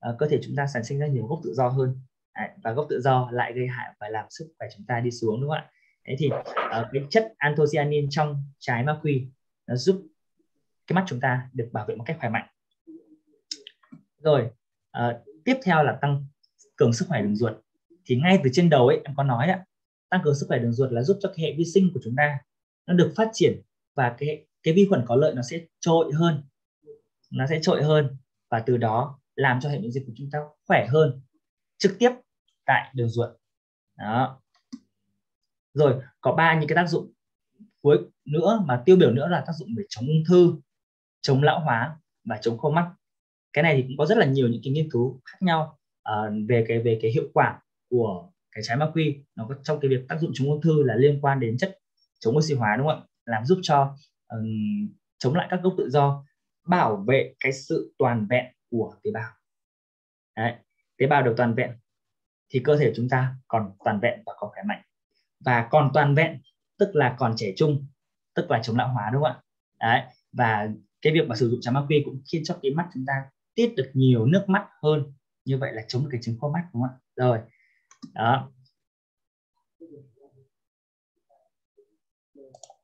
uh, cơ thể chúng ta sản sinh ra nhiều gốc tự do hơn. À, và gốc tự do lại gây hại và làm sức khỏe chúng ta đi xuống đúng không ạ? Thế thì uh, cái chất anthocyanin trong trái ma quy nó giúp cái mắt chúng ta được bảo vệ một cách khỏe mạnh rồi à, tiếp theo là tăng cường sức khỏe đường ruột. Thì ngay từ trên đầu ấy em có nói ạ tăng cường sức khỏe đường ruột là giúp cho cái hệ vi sinh của chúng ta nó được phát triển và cái cái vi khuẩn có lợi nó sẽ trội hơn. Nó sẽ trội hơn và từ đó làm cho hệ miễn dịch của chúng ta khỏe hơn trực tiếp tại đường ruột. Đó. Rồi có ba những cái tác dụng cuối nữa mà tiêu biểu nữa là tác dụng về chống ung thư chống lão hóa và chống khô mắt cái này thì cũng có rất là nhiều những cái nghiên cứu khác nhau uh, về cái về cái hiệu quả của cái trái ma quy. Nó có trong cái việc tác dụng chống ung thư là liên quan đến chất chống oxy hóa đúng không ạ? Làm giúp cho um, chống lại các gốc tự do bảo vệ cái sự toàn vẹn của tế bào. Đấy, tế bào được toàn vẹn thì cơ thể chúng ta còn toàn vẹn và còn khỏe mạnh. Và còn toàn vẹn tức là còn trẻ trung tức là chống lão hóa đúng không ạ? Đấy và cái việc mà sử dụng trà ma quy cũng khiến cho cái mắt chúng ta tiết được nhiều nước mắt hơn. Như vậy là chống cái chứng khô mắt đúng không ạ? Rồi. Đó.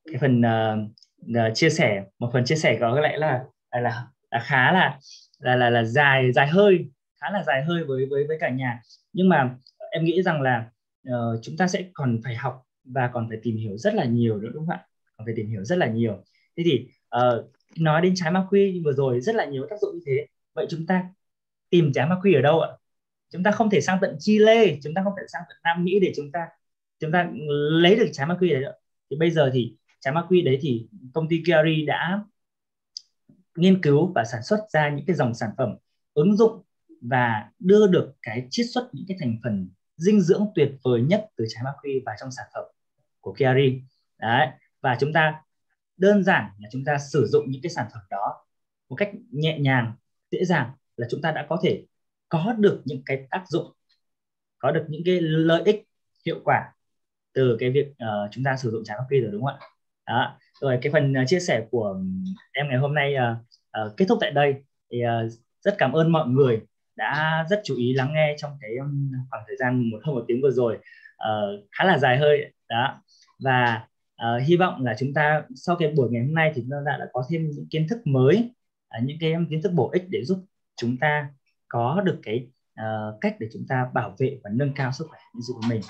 Cái phần uh, chia sẻ một phần chia sẻ có lẽ là là, là, là khá là là là là dài dài hơi khá là dài hơi với với với cả nhà. Nhưng mà em nghĩ rằng là uh, chúng ta sẽ còn phải học và còn phải tìm hiểu rất là nhiều nữa đúng không ạ? Còn phải tìm hiểu rất là nhiều. Thế thì uh, nói đến trái ma quy vừa rồi rất là nhiều tác dụng như thế vậy chúng ta tìm trái ma quy ở đâu ạ? Chúng ta không thể sang tận Chile, chúng ta không thể sang tận Nam Mỹ để chúng ta chúng ta lấy được trái ma quy đấy thì bây giờ thì trái ma quy đấy thì công ty Kiari đã nghiên cứu và sản xuất ra những cái dòng sản phẩm ứng dụng và đưa được cái chiết xuất những cái thành phần dinh dưỡng tuyệt vời nhất từ trái ma quy vào trong sản phẩm của Kiari. Đấy, và chúng ta đơn giản là chúng ta sử dụng những cái sản phẩm đó một cách nhẹ nhàng dễ dàng là chúng ta đã có thể có được những cái tác dụng có được những cái lợi ích hiệu quả từ cái việc uh, chúng ta sử dụng trái ma rồi đúng không ạ? Đó. Rồi cái phần uh, chia sẻ của em ngày hôm nay uh, uh, kết thúc tại đây thì uh, rất cảm ơn mọi người đã rất chú ý lắng nghe trong cái khoảng thời gian một hơn một tiếng vừa rồi uh, khá là dài hơi đó. Và uh, hy vọng là chúng ta sau cái buổi ngày hôm nay thì chúng ta đã, có thêm những kiến thức mới uh, những cái kiến thức bổ ích để giúp chúng ta có được cái uh, cách để chúng ta bảo vệ và nâng cao sức khỏe của mình.